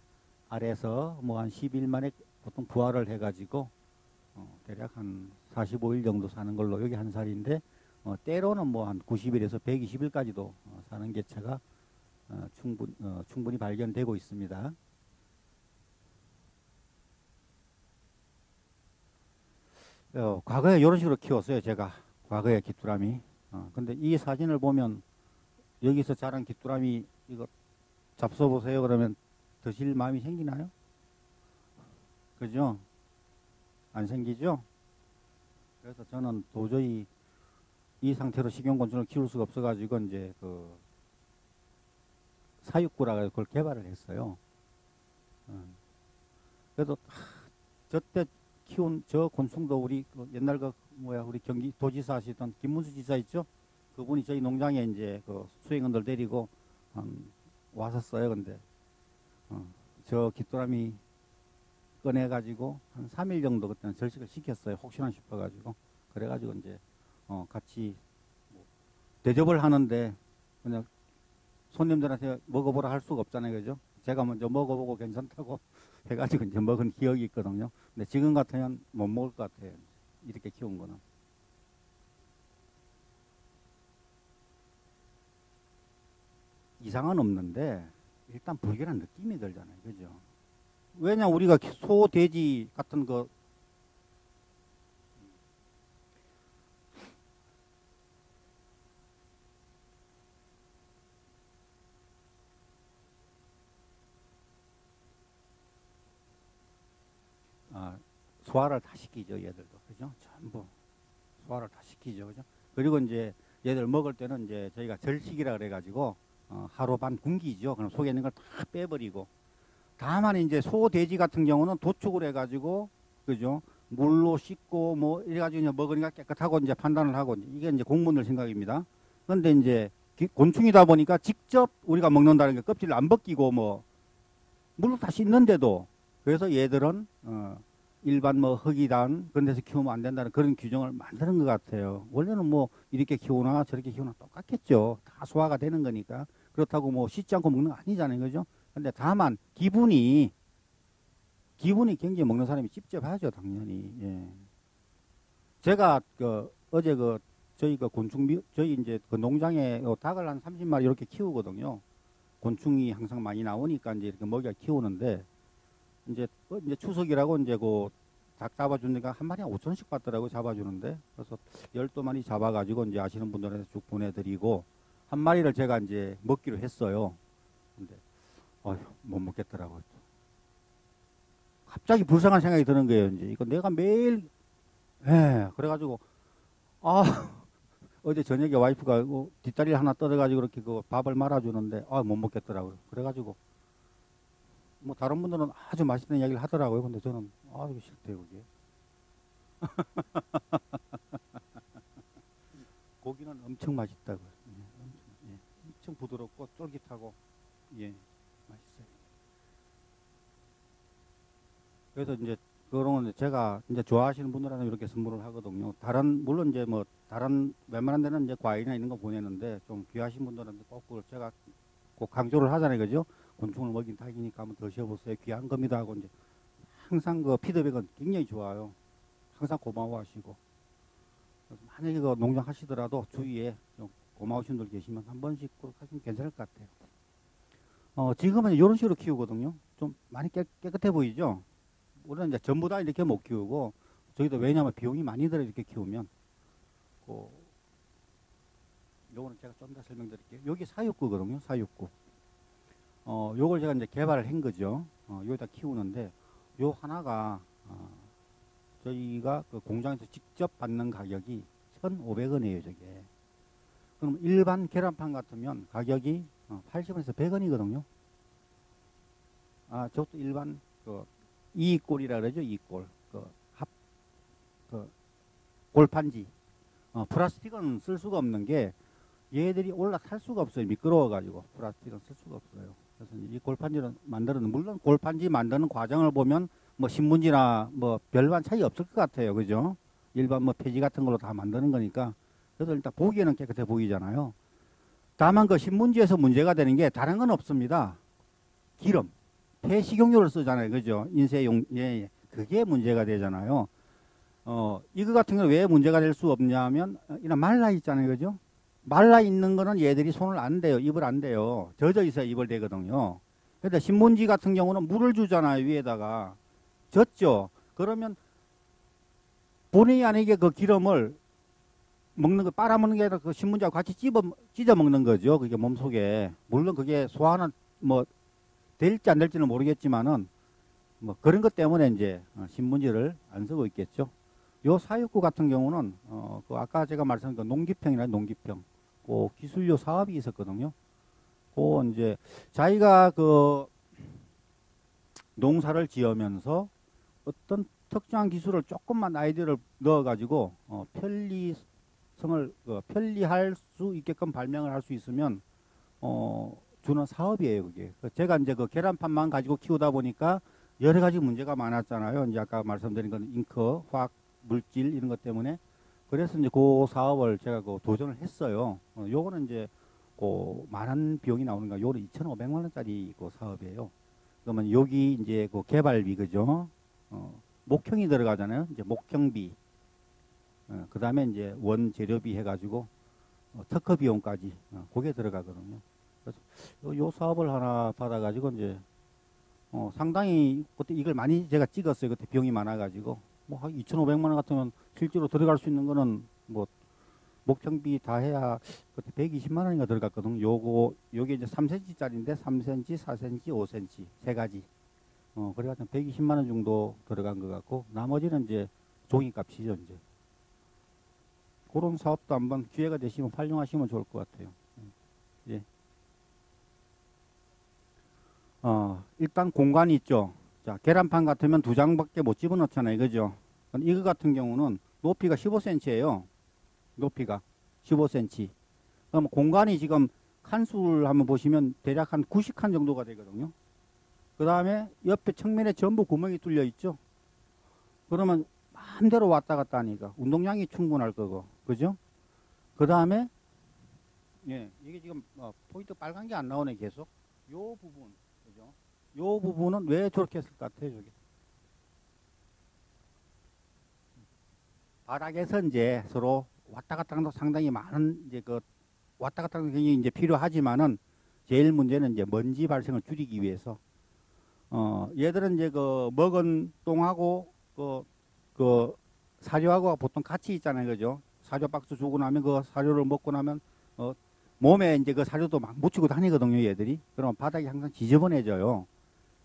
아래서 뭐 한 10일 만에 보통 부화를 해가지고 어, 대략 한 45일 정도 사는 걸로 여기 한 살인데 어, 때로는 뭐 한 90일에서 120일까지도 어, 사는 개체가 어, 충분, 어, 충분히 발견되고 있습니다. 어, 과거에 이런 식으로 키웠어요, 제가. 과거에 귀뚜라미. 어, 근데 이 사진을 보면 여기서 자란 귀뚜라미 이거 잡숴보세요. 그러면 드실 마음이 생기나요? 그죠? 안 생기죠? 그래서 저는 도저히 이 상태로 식용곤충을 키울 수가 없어가지고 이제 그 사육구라 그걸 개발을 했어요. 어. 그래도 하, 저때 키운 저 곤충도 우리 그 옛날 그 뭐야 우리 경기 도지사 하시던 김문수 지사 있죠? 그분이 저희 농장에 이제 그 수행원들 데리고 음, 왔었어요. 근데 어, 저 귀뚜라미 꺼내가지고 한 3일 정도 그때는 절식을 시켰어요. 혹시나 싶어가지고 그래가지고 이제 어, 같이 뭐 대접을 하는데 그냥 손님들한테 먹어보라 할 수가 없잖아요, 그죠? 제가 먼저 먹어보고 괜찮다고 해가지고 이제 먹은 기억이 있거든요. 근데 지금 같으면 못 먹을 것 같아요. 이렇게 키운 거는. 이상은 없는데 일단 불길한 느낌이 들잖아요, 그죠? 왜냐 우리가 소, 돼지 같은 거 아, 소화를 다 시키죠, 얘들도. 그죠? 전부 소화를 다 시키죠. 그죠? 그리고 이제 얘들 먹을 때는 이제 저희가 절식이라 그래 가지고 어, 하루 반 굶기죠. 그럼 속에 있는 걸 다 빼버리고. 다만 이제 소, 돼지 같은 경우는 도축을 해 가지고 그죠? 물로 씻고 뭐 이래 가지고 이제 먹으니까 깨끗하고 이제 판단을 하고 이게 이제 공무원들 생각입니다. 그런데 이제 기- 곤충이다 보니까 직접 우리가 먹는다는 게 껍질을 안 벗기고 뭐 물로 다 씻는데도 그래서 얘들은 어, 일반 뭐 흙이단 그런 데서 키우면 안 된다는 그런 규정을 만드는 것 같아요. 원래는 뭐 이렇게 키우나 저렇게 키우나 똑같겠죠. 다 소화가 되는 거니까. 그렇다고 뭐 씻지 않고 먹는 거 아니잖아요. 그죠? 근데 다만 기분이 기분이 굉장히 먹는 사람이 찝찝하죠, 당연히. 예. 제가 그 어제 그 저희 그 곤충 미 저희 이제 그 농장에 요 닭을 한 30마리 이렇게 키우거든요. 곤충이 항상 많이 나오니까 이제 이렇게 먹이가 키우는데 이제 어, 이제 추석이라고 이제 그닭 잡아주니까 한 마리 한 5천 원씩 받더라고 잡아주는데 그래서 열두 마리 잡아가지고 이제 아시는 분들한테 쭉 보내드리고 한 마리를 제가 이제 먹기로 했어요. 근데 어휴 못 먹겠더라고요. 갑자기 불쌍한 생각이 드는 거예요. 이제 이거 내가 매일 예 그래가지고 아 어제 저녁에 와이프가 뭐 뒷다리 하나 떨어가지고 이렇게 그 밥을 말아주는데 아 못 먹겠더라고요. 그래가지고 뭐 다른 분들은 아주 맛있는 이야기를 하더라고요. 근데 저는 아 이거 싫대요 그게. 고기는 엄청 맛있다고요. 예, 엄청, 예, 엄청 부드럽고 쫄깃하고 예 맛있어요. 그래서 이제 그런 건 제가 이제 좋아하시는 분들한테 이렇게 선물을 하거든요. 다른 물론 이제 뭐 다른 웬만한 데는 이제 과일이나 이런 거 보내는데 좀 귀하신 분들한테 꼭 그걸 제가 꼭 강조를 하잖아요, 그죠? 곤충을 먹인 닭이니까 한번 드셔보세요. 귀한 겁니다 하고 이제 항상 그 피드백은 굉장히 좋아요. 항상 고마워하시고. 만약에 그 농장 하시더라도 주위에 좀 고마우신 분들 계시면 한 번씩 꼭 하시면 괜찮을 것 같아요. 어, 지금은 이런 식으로 키우거든요. 좀 많이 깨, 깨끗해 보이죠? 우리는 이제 전부 다 이렇게 못 키우고 저희도 왜냐하면 비용이 많이 들어 이렇게 키우면 그 요거는 제가 좀 더 설명드릴게요. 여기 사육구거든요. 사육구. 어, 요걸 제가 이제 개발을 한 거죠. 어, 여기다 키우는데 요 하나가 어, 저희가 그 공장에서 직접 받는 가격이 1,500원이에요, 저게. 그럼 일반 계란판 같으면 가격이 어, 80원에서 100원이거든요. 아, 저것도 일반 그 이꼴이라 그러죠, 이꼴. 그 합, 그 골판지. 어, 플라스틱은 쓸 수가 없는 게 얘들이 올라 탈 수가 없어요. 미끄러워가지고 플라스틱은 쓸 수가 없어요. 그래서 이 골판지를 만드는 물론 골판지 만드는 과정을 보면 뭐 신문지나 뭐 별반 차이 없을 것 같아요. 그죠? 일반 뭐 폐지 같은 걸로 다 만드는 거니까 그래서 일단 보기에는 깨끗해 보이잖아요. 다만 그 신문지에서 문제가 되는 게 다른 건 없습니다. 기름, 폐식용유를 쓰잖아요. 그죠? 인쇄용, 예, 예. 그게 문제가 되잖아요. 어, 이거 같은 건왜 문제가 될 수 없냐면, 어, 이런 말라 있잖아요. 그죠? 말라 있는 거는 얘들이 손을 안 대요. 입을 안 대요. 젖어 있어야 입을 대거든요. 근데 신문지 같은 경우는 물을 주잖아요. 위에다가. 젖죠? 그러면 본의 아니게 그 기름을 먹는 거 빨아먹는 게 아니라 그 신문지하고 같이 찝어 찢어 먹는 거죠. 그게 몸속에 물론 그게 소화는 뭐 될지 안 될지는 모르겠지만은 뭐 그런 것 때문에 이제 어, 신문지를 안 쓰고 있겠죠. 요 사육구 같은 경우는 어 그 아까 제가 말씀드린 그 농기평이나 농기평 그 기술료 사업이 있었거든요. 그 이제 자기가 그 농사를 지으면서 어떤 특정한 기술을 조금만 아이디어를 넣어가지고 어, 편리성을 어, 편리할 수 있게끔 발명을 할 수 있으면 어, 주는 사업이에요 그게. 그 제가 이제 그 계란판만 가지고 키우다 보니까 여러 가지 문제가 많았잖아요. 이제 아까 말씀드린 건 잉크, 화학, 물질 이런 것 때문에 그래서 이제 그 사업을 제가 그 도전을 했어요. 어, 요거는 이제 그 많은 비용이 나오는가 요거는 2,500만 원짜리 그 사업이에요. 그러면 여기 이제 그 개발비 그죠? 어, 목형이 들어가잖아요. 이제 목형비. 어, 그 다음에 이제 원재료비 해 가지고 어, 특허 비용까지 어, 그게 들어가거든요. 그래서 요, 요 사업을 하나 받아 가지고 이제 어, 상당히 그때 이걸 많이 제가 찍었어요. 그때 비용이 많아 가지고 뭐한 2,500만 원 같으면 실제로 들어갈 수 있는 거는 뭐 목형비 다 해야 그때 120만 원인가 들어갔거든요. 요거 요게 이제 3cm짜리인데 3cm, 4cm, 5cm 세 가지. 어 그래가지고 120만 원 정도 들어간 것 같고 나머지는 이제 종이값이죠 이제. 그런 사업도 한번 기회가 되시면 활용하시면 좋을 것 같아요. 예. 어 일단 공간이 있죠. 자 계란판 같으면 두 장밖에 못 집어넣잖아요, 그죠? 이거 같은 경우는 높이가 15cm예요. 높이가 15cm. 그럼 공간이 지금 칸수를 한번 보시면 대략 한 90칸 정도가 되거든요. 그 다음에 옆에 측면에 전부 구멍이 뚫려 있죠. 그러면 마음대로 왔다 갔다 하니까 운동량이 충분할 거고, 그죠? 그 다음에 예, 이게 지금 어, 포인트 빨간 게 안 나오네 계속. 요 부분? 요 부분은 왜 저렇게 했을 것 같아요, 저게? 바닥에서 이제 서로 왔다 갔다 하는 거 상당히 많은 이제 그 왔다 갔다 하는 게 굉장히 이제 필요하지만은 제일 문제는 이제 먼지 발생을 줄이기 위해서. 어 얘들은 이제 그 먹은 똥하고 그, 그 사료하고 보통 같이 있잖아요 그죠? 사료 박스 주고 나면 그 사료를 먹고 나면 어 몸에 이제 그 사료도 막 묻히고 다니거든요 얘들이. 그러면 바닥이 항상 지저분해져요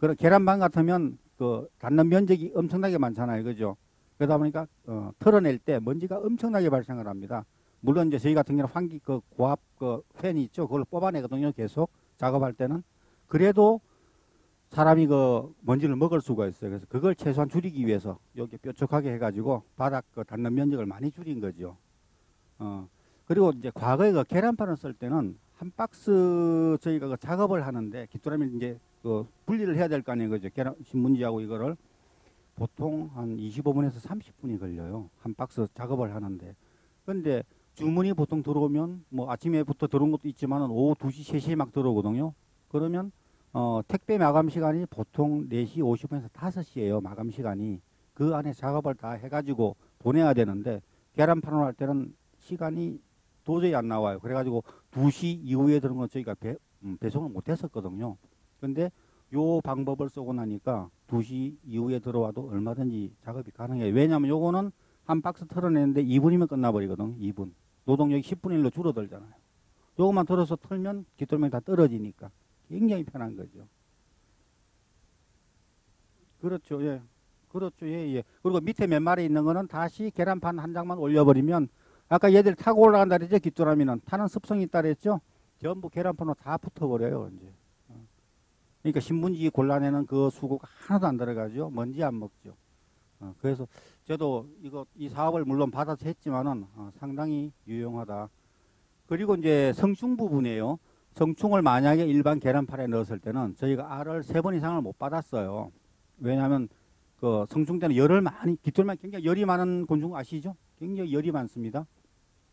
그런 계란반 같으면 그 닿는 면적이 엄청나게 많잖아요 그죠 그러다 보니까 어, 털어낼 때 먼지가 엄청나게 발생을 합니다. 물론 이제 저희 같은 경우는 환기 그 고압 그 팬이 있죠. 그걸 뽑아내거든요. 계속 작업할 때는 그래도 사람이 그 먼지를 먹을 수가 있어요. 그래서 그걸 최소한 줄이기 위해서 여기 뾰족하게 해가지고 바닥 그 닿는 면적을 많이 줄인 거죠. 어 그리고 이제 과거에 그 계란판을 쓸 때는 한 박스 저희가 그 작업을 하는데 깃도라미 이제 그 분리를 해야 될 거 아니에요. 그죠? 계란 신문지하고 이거를 보통 한 25분에서 30분이 걸려요. 한 박스 작업을 하는데. 그런데 주문이 보통 들어오면 뭐 아침에부터 들어온 것도 있지만 오후 2시, 3시에 막 들어오거든요. 그러면 어, 택배 마감 시간이 보통 4시 50분에서 5시예요. 마감 시간이. 그 안에 작업을 다 해가지고 보내야 되는데 계란판을 할 때는 시간이 도저히 안 나와요. 그래가지고 2시 이후에 들은 건 저희가 배, 음, 배송을 못 했었거든요. 근데 요 방법을 쓰고 나니까 2시 이후에 들어와도 얼마든지 작업이 가능해요. 왜냐하면 요거는 한 박스 털어내는데 2분이면 끝나버리거든. 2분. 노동력이 10분의 1로 줄어들잖아요. 요것만 털어서 털면 깃돌명이 다 떨어지니까 굉장히 편한 거죠. 그렇죠. 예. 그렇죠. 예, 예. 그리고 밑에 몇 마리 있는 거는 다시 계란판 한 장만 올려버리면 아까 얘들 타고 올라간다 그랬죠. 깃돌아미는 타는 습성이 있다 그랬죠. 전부 계란판으로 다 붙어버려요. 이제. 그러니까 신문지 골라내는 그 수고가 하나도 안 들어가죠. 먼지 안 먹죠. 어, 그래서 저도 이거 이 사업을 물론 받아서 했지만은 어, 상당히 유용하다. 그리고 이제 성충 부분이에요. 성충을 만약에 일반 계란판에 넣었을 때는 저희가 알을 세 번 이상을 못 받았어요. 왜냐하면 그 성충 때는 열을 많이 깃털만 굉장히 열이 많은 곤충 아시죠? 굉장히 열이 많습니다.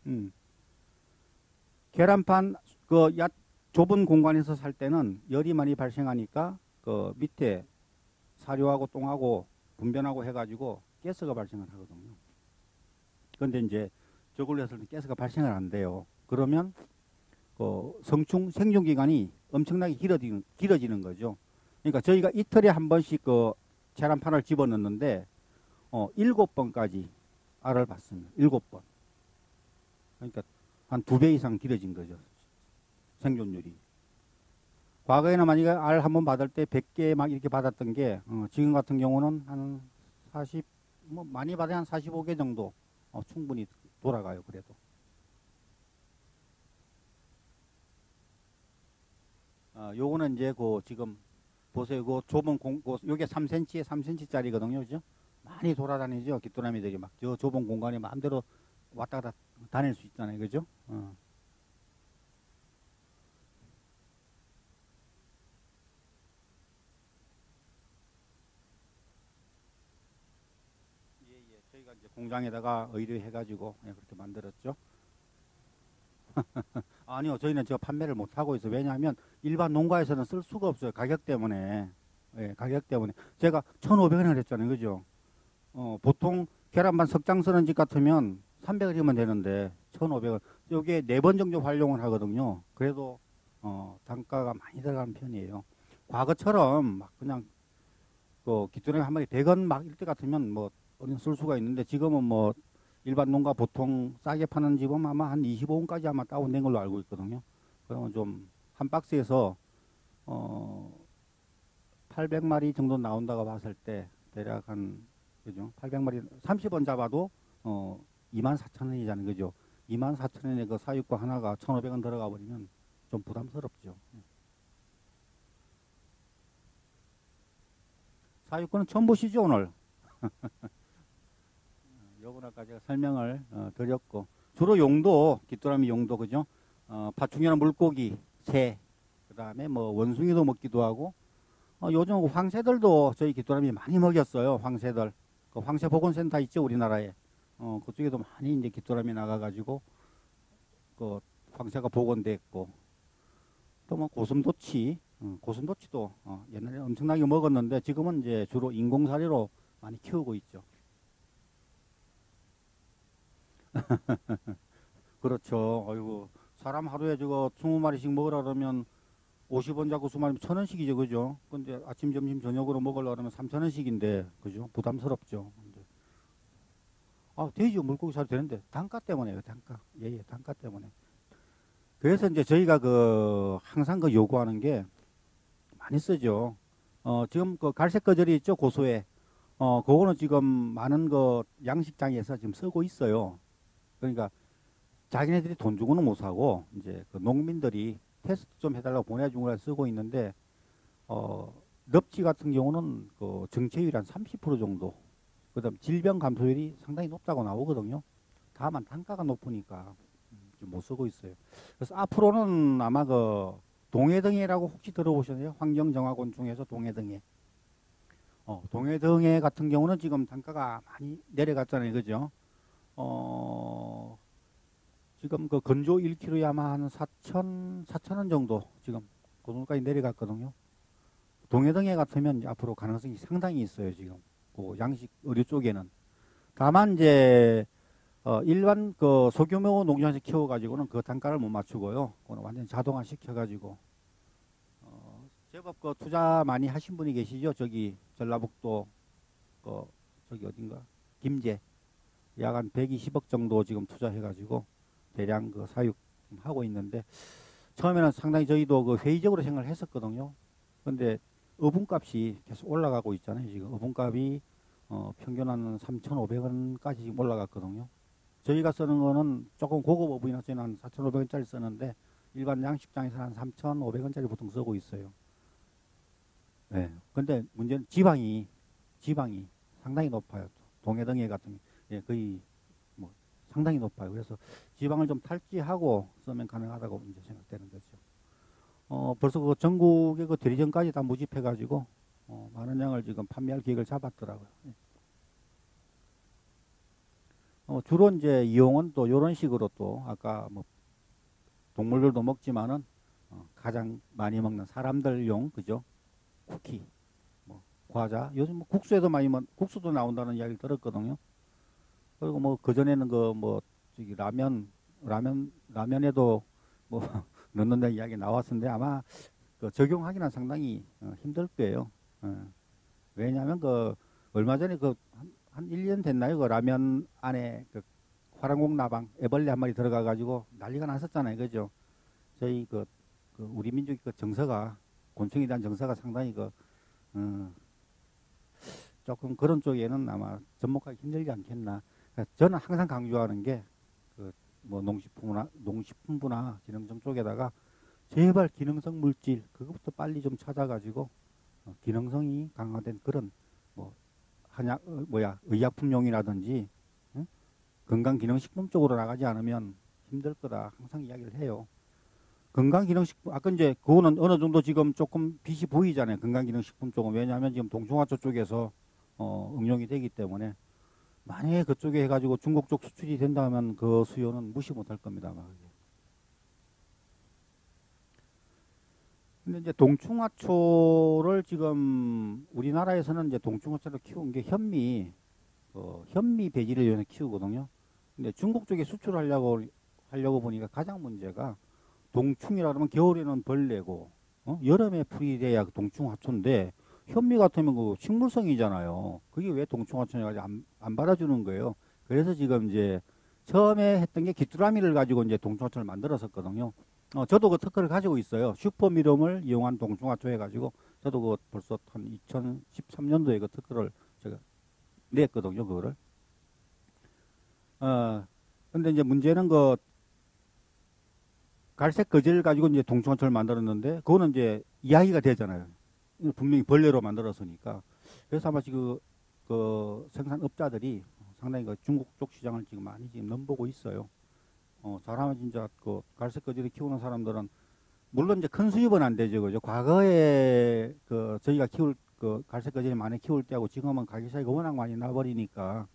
음. 계란판 그 얕, 좁은 공간에서 살 때는 열이 많이 발생하니까 그 밑에 사료하고 똥하고 분변하고 해가지고 가스가 발생을 하거든요. 그런데 이제 저걸로 때 가스가 발생을 안 돼요. 그러면 그 성충 생존 기간이 엄청나게 길어지는 길어지는 거죠. 그러니까 저희가 이틀에 한 번씩 그 계란판을 집어넣는데 어 일곱 번까지 알을 받습니다. 일곱 번. 그러니까 한 두 배 이상 길어진 거죠. 생존율이. 과거에는 만약에 알 한 번 받을 때 100개 막 이렇게 받았던 게 어, 지금 같은 경우는 한 40, 뭐 많이 받아야 한 45개 정도 어, 충분히 돌아가요. 그래도. 어, 요거는 이제 그 지금 보세요. 그 좁은 공, 그 요게 3cm에 3cm짜리거든요. 그죠? 많이 돌아다니죠. 귀뚜라미들이 막 저 좁은 공간에 마음대로 왔다 갔다 다닐 수 있잖아요. 그죠? 어. 예, 예. 저희가 이제 공장에다가 의뢰해가지고 예, 그렇게 만들었죠. 아니요, 저희는 저 판매를 못 하고 있어요. 왜냐하면 일반 농가에서는 쓸 수가 없어요. 가격 때문에. 예, 가격 때문에. 제가 1,500원을 했잖아요. 그죠? 어, 보통 계란반 석장 쓰는 집 같으면 300원이면 되는데 1,500원. 요게 네 번 정도 활용을 하거든요. 그래도 어, 단가가 많이 들어가는 편이에요. 과거처럼 막 그냥 그 기존에 한 마리 100원 막 일 때 같으면 뭐 어느 쓸 수가 있는데 지금은 뭐 일반 농가 보통 싸게 파는 집은 아마 한 25원까지 아마 다운된 걸로 알고 있거든요. 그러면 좀 한 박스에서 어 800마리 정도 나온다고 봤을 때 대략 한 그죠? 800마리 30원 잡아도 어 2만 4천 원이잖아요. 그죠? 2만 4천 원에 그 사육과 하나가 1,500원 들어가 버리면 좀 부담스럽죠. 사육권은 처음 보시죠 오늘? 제가 설명을 어, 드렸고 주로 용도 귀뚜라미 용도 그죠? 어, 파충류나 물고기, 새, 그다음에 뭐 원숭이도 먹기도 하고 어, 요즘 황새들도 저희 귀뚜라미 많이 먹였어요. 황새들. 그 황새 보건센터 있죠 우리나라에. 어, 그쪽에도 많이 이제 귀뚜라미 나가가지고 그 황새가 복원됐고 또 뭐 고슴도치, 어, 고슴도치도 어, 옛날에 엄청나게 먹었는데 지금은 이제 주로 인공사료로 많이 키우고 있죠. 그렇죠. 아이고 사람 하루에 저거 20마리씩 먹으라 그러면 50원 잡고 20마리면 1000원씩이죠. 그죠? 근데 아침 점심 저녁으로 먹으려 그러면 3000원씩인데 그죠? 부담스럽죠. 근데 아, 돼지요. 물고기 사도 되는데 단가 때문에요. 단가. 예, 예. 단가 때문에. 그래서 이제 저희가 그 항상 그 요구하는 게 많이 쓰죠. 어, 지금 그 갈색 거절이 있죠. 고소에. 어, 그거는 지금 많은 그 양식장에서 지금 쓰고 있어요. 그러니까 자기네들이 돈 주고는 못 사고 이제 그 농민들이 테스트 좀 해달라고 보내준 걸 쓰고 있는데 어 넙지 같은 경우는 그 정체율이 한30% 정도 그다음 질병 감소율이 상당히 높다고 나오거든요. 다만 단가가 높으니까 좀못 쓰고 있어요. 그래서 앞으로는 아마 그 동해등해라고 혹시 들어보셨나요? 환경정화곤 중에서 동해등해. 어, 동해등해 같은 경우는 지금 단가가 많이 내려갔잖아요. 그죠? 어, 지금 그 건조 1kg에 아마 한 4천, 4천 원 정도 지금 그 정도까지 내려갔거든요. 동해등해 같으면 앞으로 가능성이 상당히 있어요. 지금 그 양식 의류 쪽에는. 다만 이제 어, 일반 그 소규모 농장에서 키워가지고는 그 단가를 못 맞추고요. 그거는 완전 자동화 시켜가지고 어, 제법 그 투자 많이 하신 분이 계시죠. 저기 전라북도 그 저기 어딘가 김제 약 한 120억 정도 지금 투자해가지고 대량 그 사육 하고 있는데 처음에는 상당히 저희도 그 회의적으로 생각을 했었거든요. 근데 어분값이 계속 올라가고 있잖아요. 지금 어분값이 어, 평균 한 3,500원까지 지금 올라갔거든요. 저희가 쓰는 거는 조금 고급 어분이나 저희는 한 4,500원짜리 쓰는데 일반 양식장에서 한 3,500원짜리 보통 쓰고 있어요. 네. 근데 문제는 지방이 지방이 상당히 높아요. 동해등해 같은 게 예, 거의 뭐 상당히 높아요. 그래서 지방을 좀 탈지하고 쓰면 가능하다고 이제 생각되는 거죠. 어, 벌써 그 전국의 그 대리점까지 다 모집해가지고 어, 많은 양을 지금 판매할 계획을 잡았더라고요. 예. 어, 주로 이제 이용은 또 이런 식으로 또 아까 뭐 동물들도 먹지만은 어, 가장 많이 먹는 사람들용 그죠? 쿠키, 뭐 과자. 요즘 뭐 국수에도 많이 뭐 국수도 나온다는 이야기를 들었거든요. 그리고 뭐 그 전에는 그 뭐 저기 라면 라면 라면에도 뭐 넣는다는 이야기 나왔었는데 아마 그 적용하기는 상당히 어, 힘들 거예요. 어. 왜냐하면 그 얼마 전에 그 한 1년 됐나요? 그 라면 안에 그 화랑공 나방 애벌레 한 마리 들어가 가지고 난리가 났었잖아요. 그죠? 저희 그, 그 우리 민족의 그 정서가 곤충에 대한 정서가 상당히 그 어, 조금 그런 쪽에는 아마 접목하기 힘들지 않겠나. 그러니까 저는 항상 강조하는 게 그 뭐 농식품이나 농식품부나 기능성 쪽에다가 제발 기능성 물질 그것부터 빨리 좀 찾아가지고 어, 기능성이 강화된 그런 뭐 한약 어, 뭐야 의약품용이라든지 응? 건강기능식품 쪽으로 나가지 않으면 힘들 거다 항상 이야기를 해요. 건강기능식품 아까 이제 그거는 어느 정도 지금 조금 빛이 보이잖아요. 건강기능식품 쪽은 왜냐하면 지금 동중화초 쪽에서 어, 응용이 되기 때문에 만약에 그쪽에 해가지고 중국 쪽 수출이 된다면 그 수요는 무시 못할 겁니다. 막. 근데 이제 동충하초를 지금 우리나라에서는 이제 동충하초를 키운 게 현미, 어, 현미 배지를 이용해 키우거든요. 근데 중국 쪽에 수출하려고 하려고 보니까 가장 문제가 동충이라 그러면 겨울에는 벌레고 어? 여름에 풀이 돼야 그 동충하초인데 현미 같으면 그 식물성이잖아요. 그게 왜 동충하초냐고 안, 안 받아주는 거예요. 그래서 지금 이제 처음에 했던 게 귀뚜라미를 가지고 이제 동충하초를 만들었었거든요. 어, 저도 그 특허를 가지고 있어요. 슈퍼미럼을 이용한 동충하초 해가지고 저도 그 벌써 한 2013년도에 그 특허를 제가 냈거든요. 그거를. 어, 근데 이제 문제는 그 갈색 거지를 가지고 이제 동충하초를 만들었는데 그거는 이제 이야기가 되잖아요. 분명히 벌레로 만들었으니까. 그래서 아마 지금 그 생산업자들이 상당히 그 중국 쪽 시장을 지금 많이 지금 넘보고 있어요. 어, 잘하면 진짜 그 갈색 거지를 키우는 사람들은 물론 이제 큰 수입은 안 되죠, 그죠? 과거에 그 저희가 키울 그 갈색 거지를 많이 키울 때하고 지금은 가격 차이가 워낙 많이 나버리니까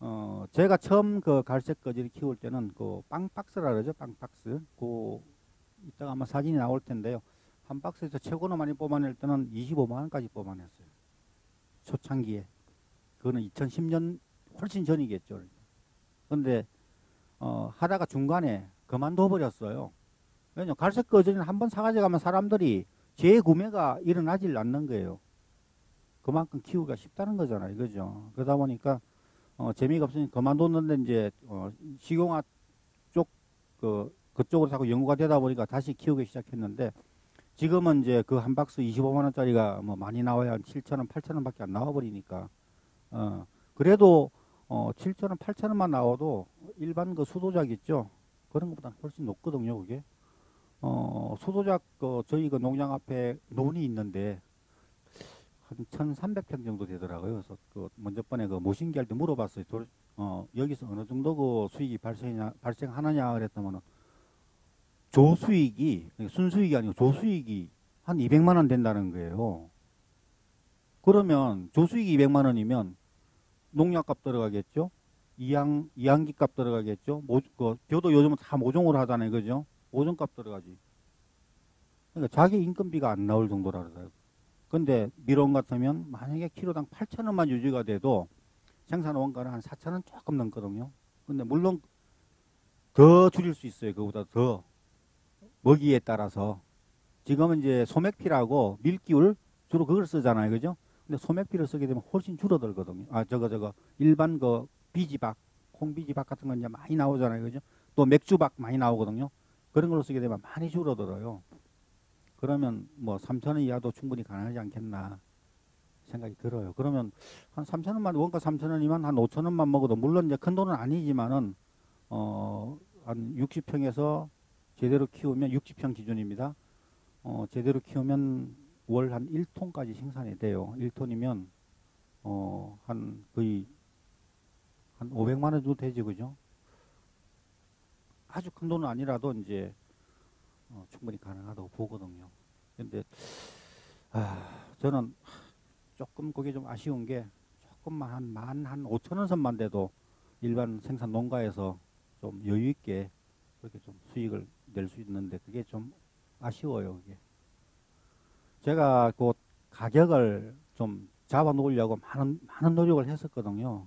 어, 제가 처음 그 갈색 거지를 키울 때는 그 빵박스라 그러죠, 빵박스. 그 이따가 아마 사진이 나올 텐데요. 한 박스에서 최고로 많이 뽑아낼 때는 25만 원까지 뽑아냈어요. 초창기에. 그거는 2010년 훨씬 전이겠죠. 그런데 어, 하다가 중간에 그만둬 버렸어요. 왜냐면 갈색 거지는 한 번 사가져 가면 사람들이 재구매가 일어나질 않는 거예요. 그만큼 키우기가 쉽다는 거잖아요. 그죠? 그러다 보니까 어, 재미가 없으니 그만뒀는데 이제 어, 식용화 쪽 그 그쪽으로 자꾸 연구가 되다 보니까 다시 키우기 시작했는데 지금은 이제 그 한 박스 25만 원짜리가 뭐 많이 나와야 한 7천 원, 8천 원밖에 안 나와 버리니까 어 그래도 어 7천 원, 8천 원만 나와도 일반 그 수도작 있죠. 그런 것보다 훨씬 높거든요, 그게. 어 수도작 그 저희 그 농장 앞에 논이 있는데 한 1,300평 정도 되더라고요. 그래서 그 먼저 번에 그 모신기 할 때 물어봤어요. 도, 어 여기서 어느 정도 그 수익이 발생이냐 발생하느냐 그랬더만은 조수익이 순수익이 아니고 조수익이 한 200만 원 된다는 거예요. 그러면 조수익이 200만 원이면 농약값 들어가겠죠. 이양 이양기 값 들어가겠죠. 모, 그 벼도 요즘은 다 모종으로 하잖아요, 그죠? 모종값 들어가지. 그러니까 자기 인건비가 안 나올 정도라 그러더라고요. 근데 미론 같으면 만약에 키로당 8천 원만 유지가 돼도 생산 원가는 한 4천 원 조금 넘거든요. 근데 물론 더 줄일 수 있어요. 그보다 더 먹이에 따라서 지금은 이제 소맥피라고 밀기울 주로 그걸 쓰잖아요, 그죠? 근데 소맥피를 쓰게 되면 훨씬 줄어들거든요. 아 저거 저거 일반 그 비지박, 콩비지박 같은 건 이제 많이 나오잖아요, 그죠? 또 맥주박 많이 나오거든요. 그런 걸로 쓰게 되면 많이 줄어들어요. 그러면 뭐 3천 원 이하도 충분히 가능하지 않겠나 생각이 들어요. 그러면 한 3천 원만 원가 3천 원이면 한 5천 원만 먹어도 물론 이제 큰 돈은 아니지만은 어한 60평에서 제대로 키우면 60평 기준입니다. 어 제대로 키우면 월 한 1톤까지 생산이 돼요. 1톤이면 어 한 거의 한 500만 원 정도 되지 그죠? 아주 큰 돈은 아니라도 이제 어, 충분히 가능하다고 보거든요. 근데 아, 저는 조금 그게 좀 아쉬운 게 조금만 한 만 한 5천 원 선만 돼도 일반 생산 농가에서 좀 여유 있게 그렇게 좀 수익을 낼수 있는데 그게 좀 아쉬워요. 그게 제가 곧 가격을 좀 잡아 놓으려고 많은 많은 노력을 했었거든요.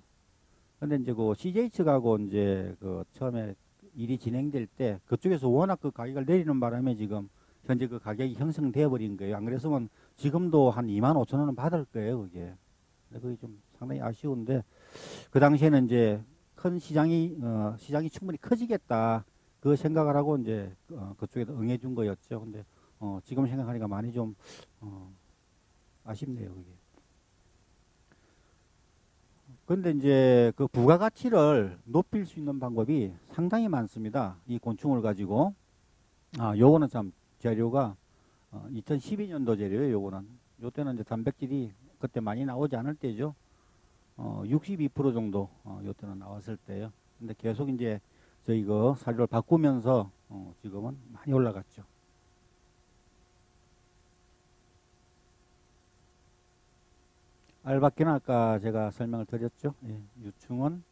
근데 이제 그 CJ측하고 이제 그 처음에 일이 진행될 때 그쪽에서 워낙 그 가격을 내리는 바람에 지금 현재 그 가격이 형성돼 버린 거예요. 안 그랬으면 지금도 한 2만 5천 원은 받을 거예요, 그게. 근데 그게 좀 상당히 아쉬운데 그 당시에는 이제 큰 시장이 어, 시장이 충분히 커지겠다 그 생각을 하고 이제 어, 그쪽에서 응해준 거였죠. 근데 어, 지금 생각하니까 많이 좀 어, 아쉽네요, 그게. 근데 이제 그 부가가치를 높일 수 있는 방법이 상당히 많습니다. 이 곤충을 가지고. 아, 요거는 참 재료가 어, 2012년도 재료예요, 요거는. 요때는 이제 단백질이 그때 많이 나오지 않을 때죠. 어, 62% 정도 어, 요때는 나왔을 때요. 근데 계속 이제 저희 그 사료를 바꾸면서 어, 지금은 많이 올라갔죠. 알바끼는 아까 제가 설명을 드렸죠. 예, 유충은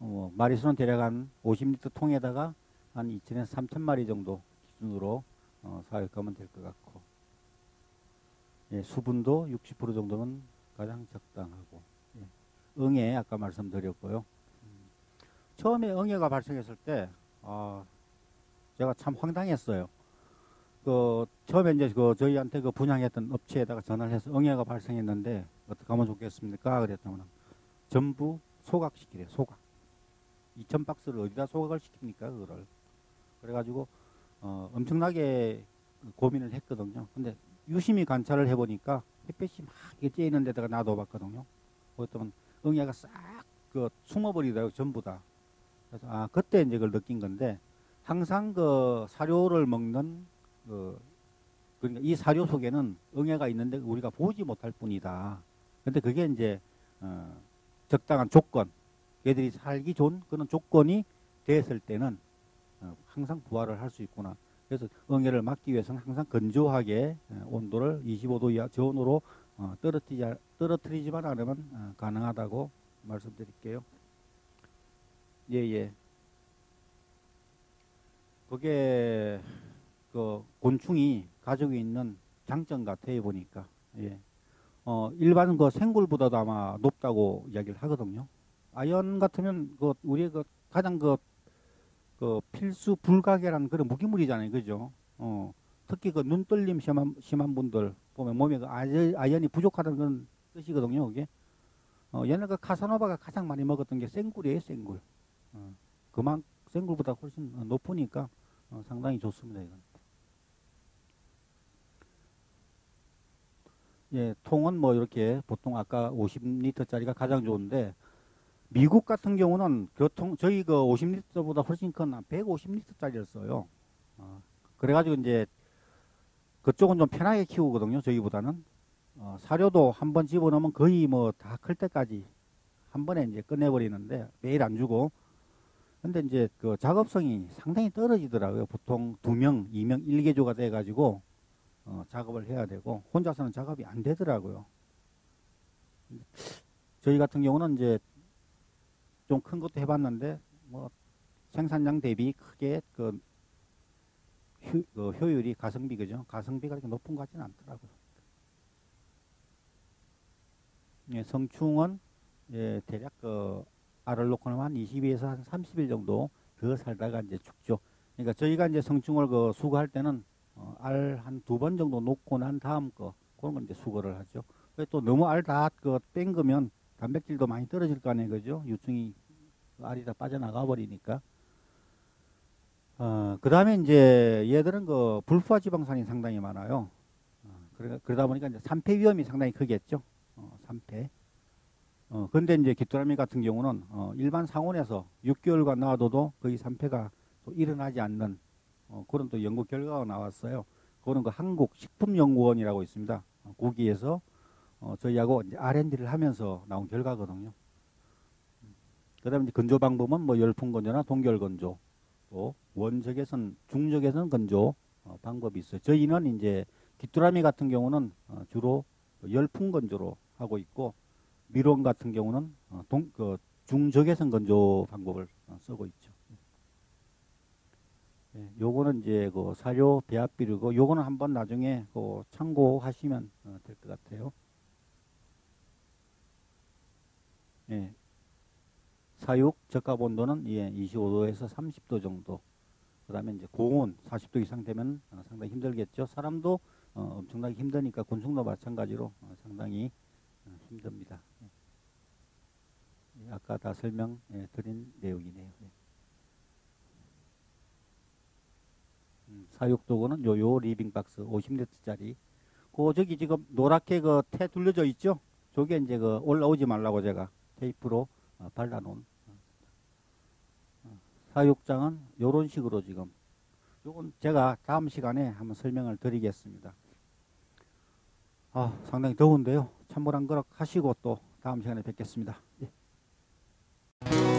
어, 마리수는 대략 한 50리터 통에다가 한 2천에서 3천 마리 정도 기준으로 어, 사육하면 될 것 같고 예, 수분도 60% 정도면 가장 적당하고 예, 응애 아까 말씀드렸고요. 음, 처음에 응애가 발생했을 때 아, 제가 참 황당했어요. 그 처음에 이제 그 저희한테 그 분양했던 업체에다가 전화를 해서 응애가 발생했는데 어떻게 하면 좋겠습니까? 그랬더니 전부 소각시키래 소각. 2천 박스를 어디다 소각을 시킵니까? 그거를. 그래가지고 어, 엄청나게 고민을 했거든요. 근데 유심히 관찰을 해보니까 햇볕이 막 이렇게 쬐있는 데다가 놔둬봤거든요. 그랬더니 응애가 싹 그 숨어버리더라고요. 전부 다. 그래서 아 그때 이제 그걸 느낀 건데 항상 그 사료를 먹는 그 그러니까 이 사료 속에는 응애가 있는데 우리가 보지 못할 뿐이다. 근데 그게 이제 어, 적당한 조건, 얘들이 살기 좋은 그런 조건이 됐을 때는 어, 항상 부화를 할수 있구나. 그래서 응애를 막기 위해서는 항상 건조하게 어, 온도를 25도 이하 저온으로 어, 떨어뜨리지, 떨어뜨리지만 않으면 어, 가능하다고 말씀드릴게요. 예, 예. 그게 그 곤충이 가지고 있는 장점 같아요 보니까 예. 어 일반 그 생굴보다도 아마 높다고 이야기를 하거든요. 아연 같으면 그 우리 그 가장 그, 그 필수 불가결한 그런 무기물이잖아요, 그죠? 어 특히 그 눈떨림 심한, 심한 분들 보면 몸에 그 아연, 이 부족하다는 그런 뜻이거든요, 그게. 어 옛날 그 카사노바가 가장 많이 먹었던 게 생굴이에요, 생굴. 어, 그만 생굴보다 훨씬 높으니까 어, 상당히 좋습니다, 이건. 예, 통은 뭐 이렇게 보통 아까 50리터짜리가 가장 좋은데 미국 같은 경우는 교통 저희 그 50리터보다 훨씬 큰 150리터짜리였어요. 어, 그래가지고 이제 그쪽은 좀 편하게 키우거든요. 저희보다는 어, 사료도 한 번 집어넣으면 거의 뭐 다 클 때까지 한 번에 이제 끝내버리는데 매일 안 주고 근데 이제 그 작업성이 상당히 떨어지더라고요. 보통 두 명, 이 명 일개조가 돼가지고 어, 작업을 해야 되고 혼자서는 작업이 안 되더라고요. 저희 같은 경우는 이제 좀 큰 것도 해봤는데 뭐 생산량 대비 크게 그, 효, 그 효율이 가성비 그죠? 가성비가 그렇게 높은 것 같지는 않더라고요. 예, 성충은 예, 대략 그 알을 놓고 나면 한 22에서 한 30일 정도 더 살다가 이제 죽죠. 그러니까 저희가 이제 성충을 그 수거할 때는 어, 알한 두 번 정도 놓고 난 다음 거 그런 건 이제 수거를 하죠. 또 너무 알 다그뺀 거면 단백질도 많이 떨어질 거 아니에요, 그죠? 유충이 그 알이 다 빠져나가 버리니까. 어, 그 다음에 이제 얘들은 그 불포화 지방산이 상당히 많아요. 어, 그러, 그러다 보니까 이제 산패 위험이 상당히 크겠죠. 어, 산패. 어, 근데 이제 귀뚜라미 같은 경우는 어, 일반 상온에서 6개월간 놔둬도 거의 산패가 또 일어나지 않는 어, 그런 또 연구 결과가 나왔어요. 그거는 그 한국 식품연구원이라고 있습니다. 어, 거기에서 어, 저희하고 이제 R&D를 하면서 나온 결과거든요. 그다음에 건조 방법은 뭐 열풍 건조나 동결 건조, 또 원적외선, 중적외선 건조 어, 방법이 있어요. 저희는 이제 귀뚜라미 같은 경우는 어, 주로 열풍 건조로 하고 있고 미론 같은 경우는 어, 동, 그 중적외선 건조 방법을 어, 쓰고 있죠. 예, 요거는 이제 그 사료 배합비료고 요거는 한번 나중에 그 참고하시면 어, 될것 같아요. 예. 사육 적합 온도는 예, 25도에서 30도 정도. 그다음에 이제 고온 40도 이상 되면 어, 상당히 힘들겠죠. 사람도 어, 엄청나게 힘드니까 곤충도 마찬가지로 어, 상당히 어, 힘듭니다. 아까 다 설명 예, 드린 내용이네요. 예. 음, 사육 도구는 요요 living 박스 50리터짜리. 그 저기 지금 노랗게 그 테 둘러져 있죠? 저게 이제 그 올라오지 말라고 제가 테이프로 어, 발라놓은 어, 사육장은 요런 식으로 지금 요건 제가 다음 시간에 한번 설명을 드리겠습니다. 아, 상당히 더운데요. 찬물 한 그릇 하시고 또 다음 시간에 뵙겠습니다. 예. Thank you.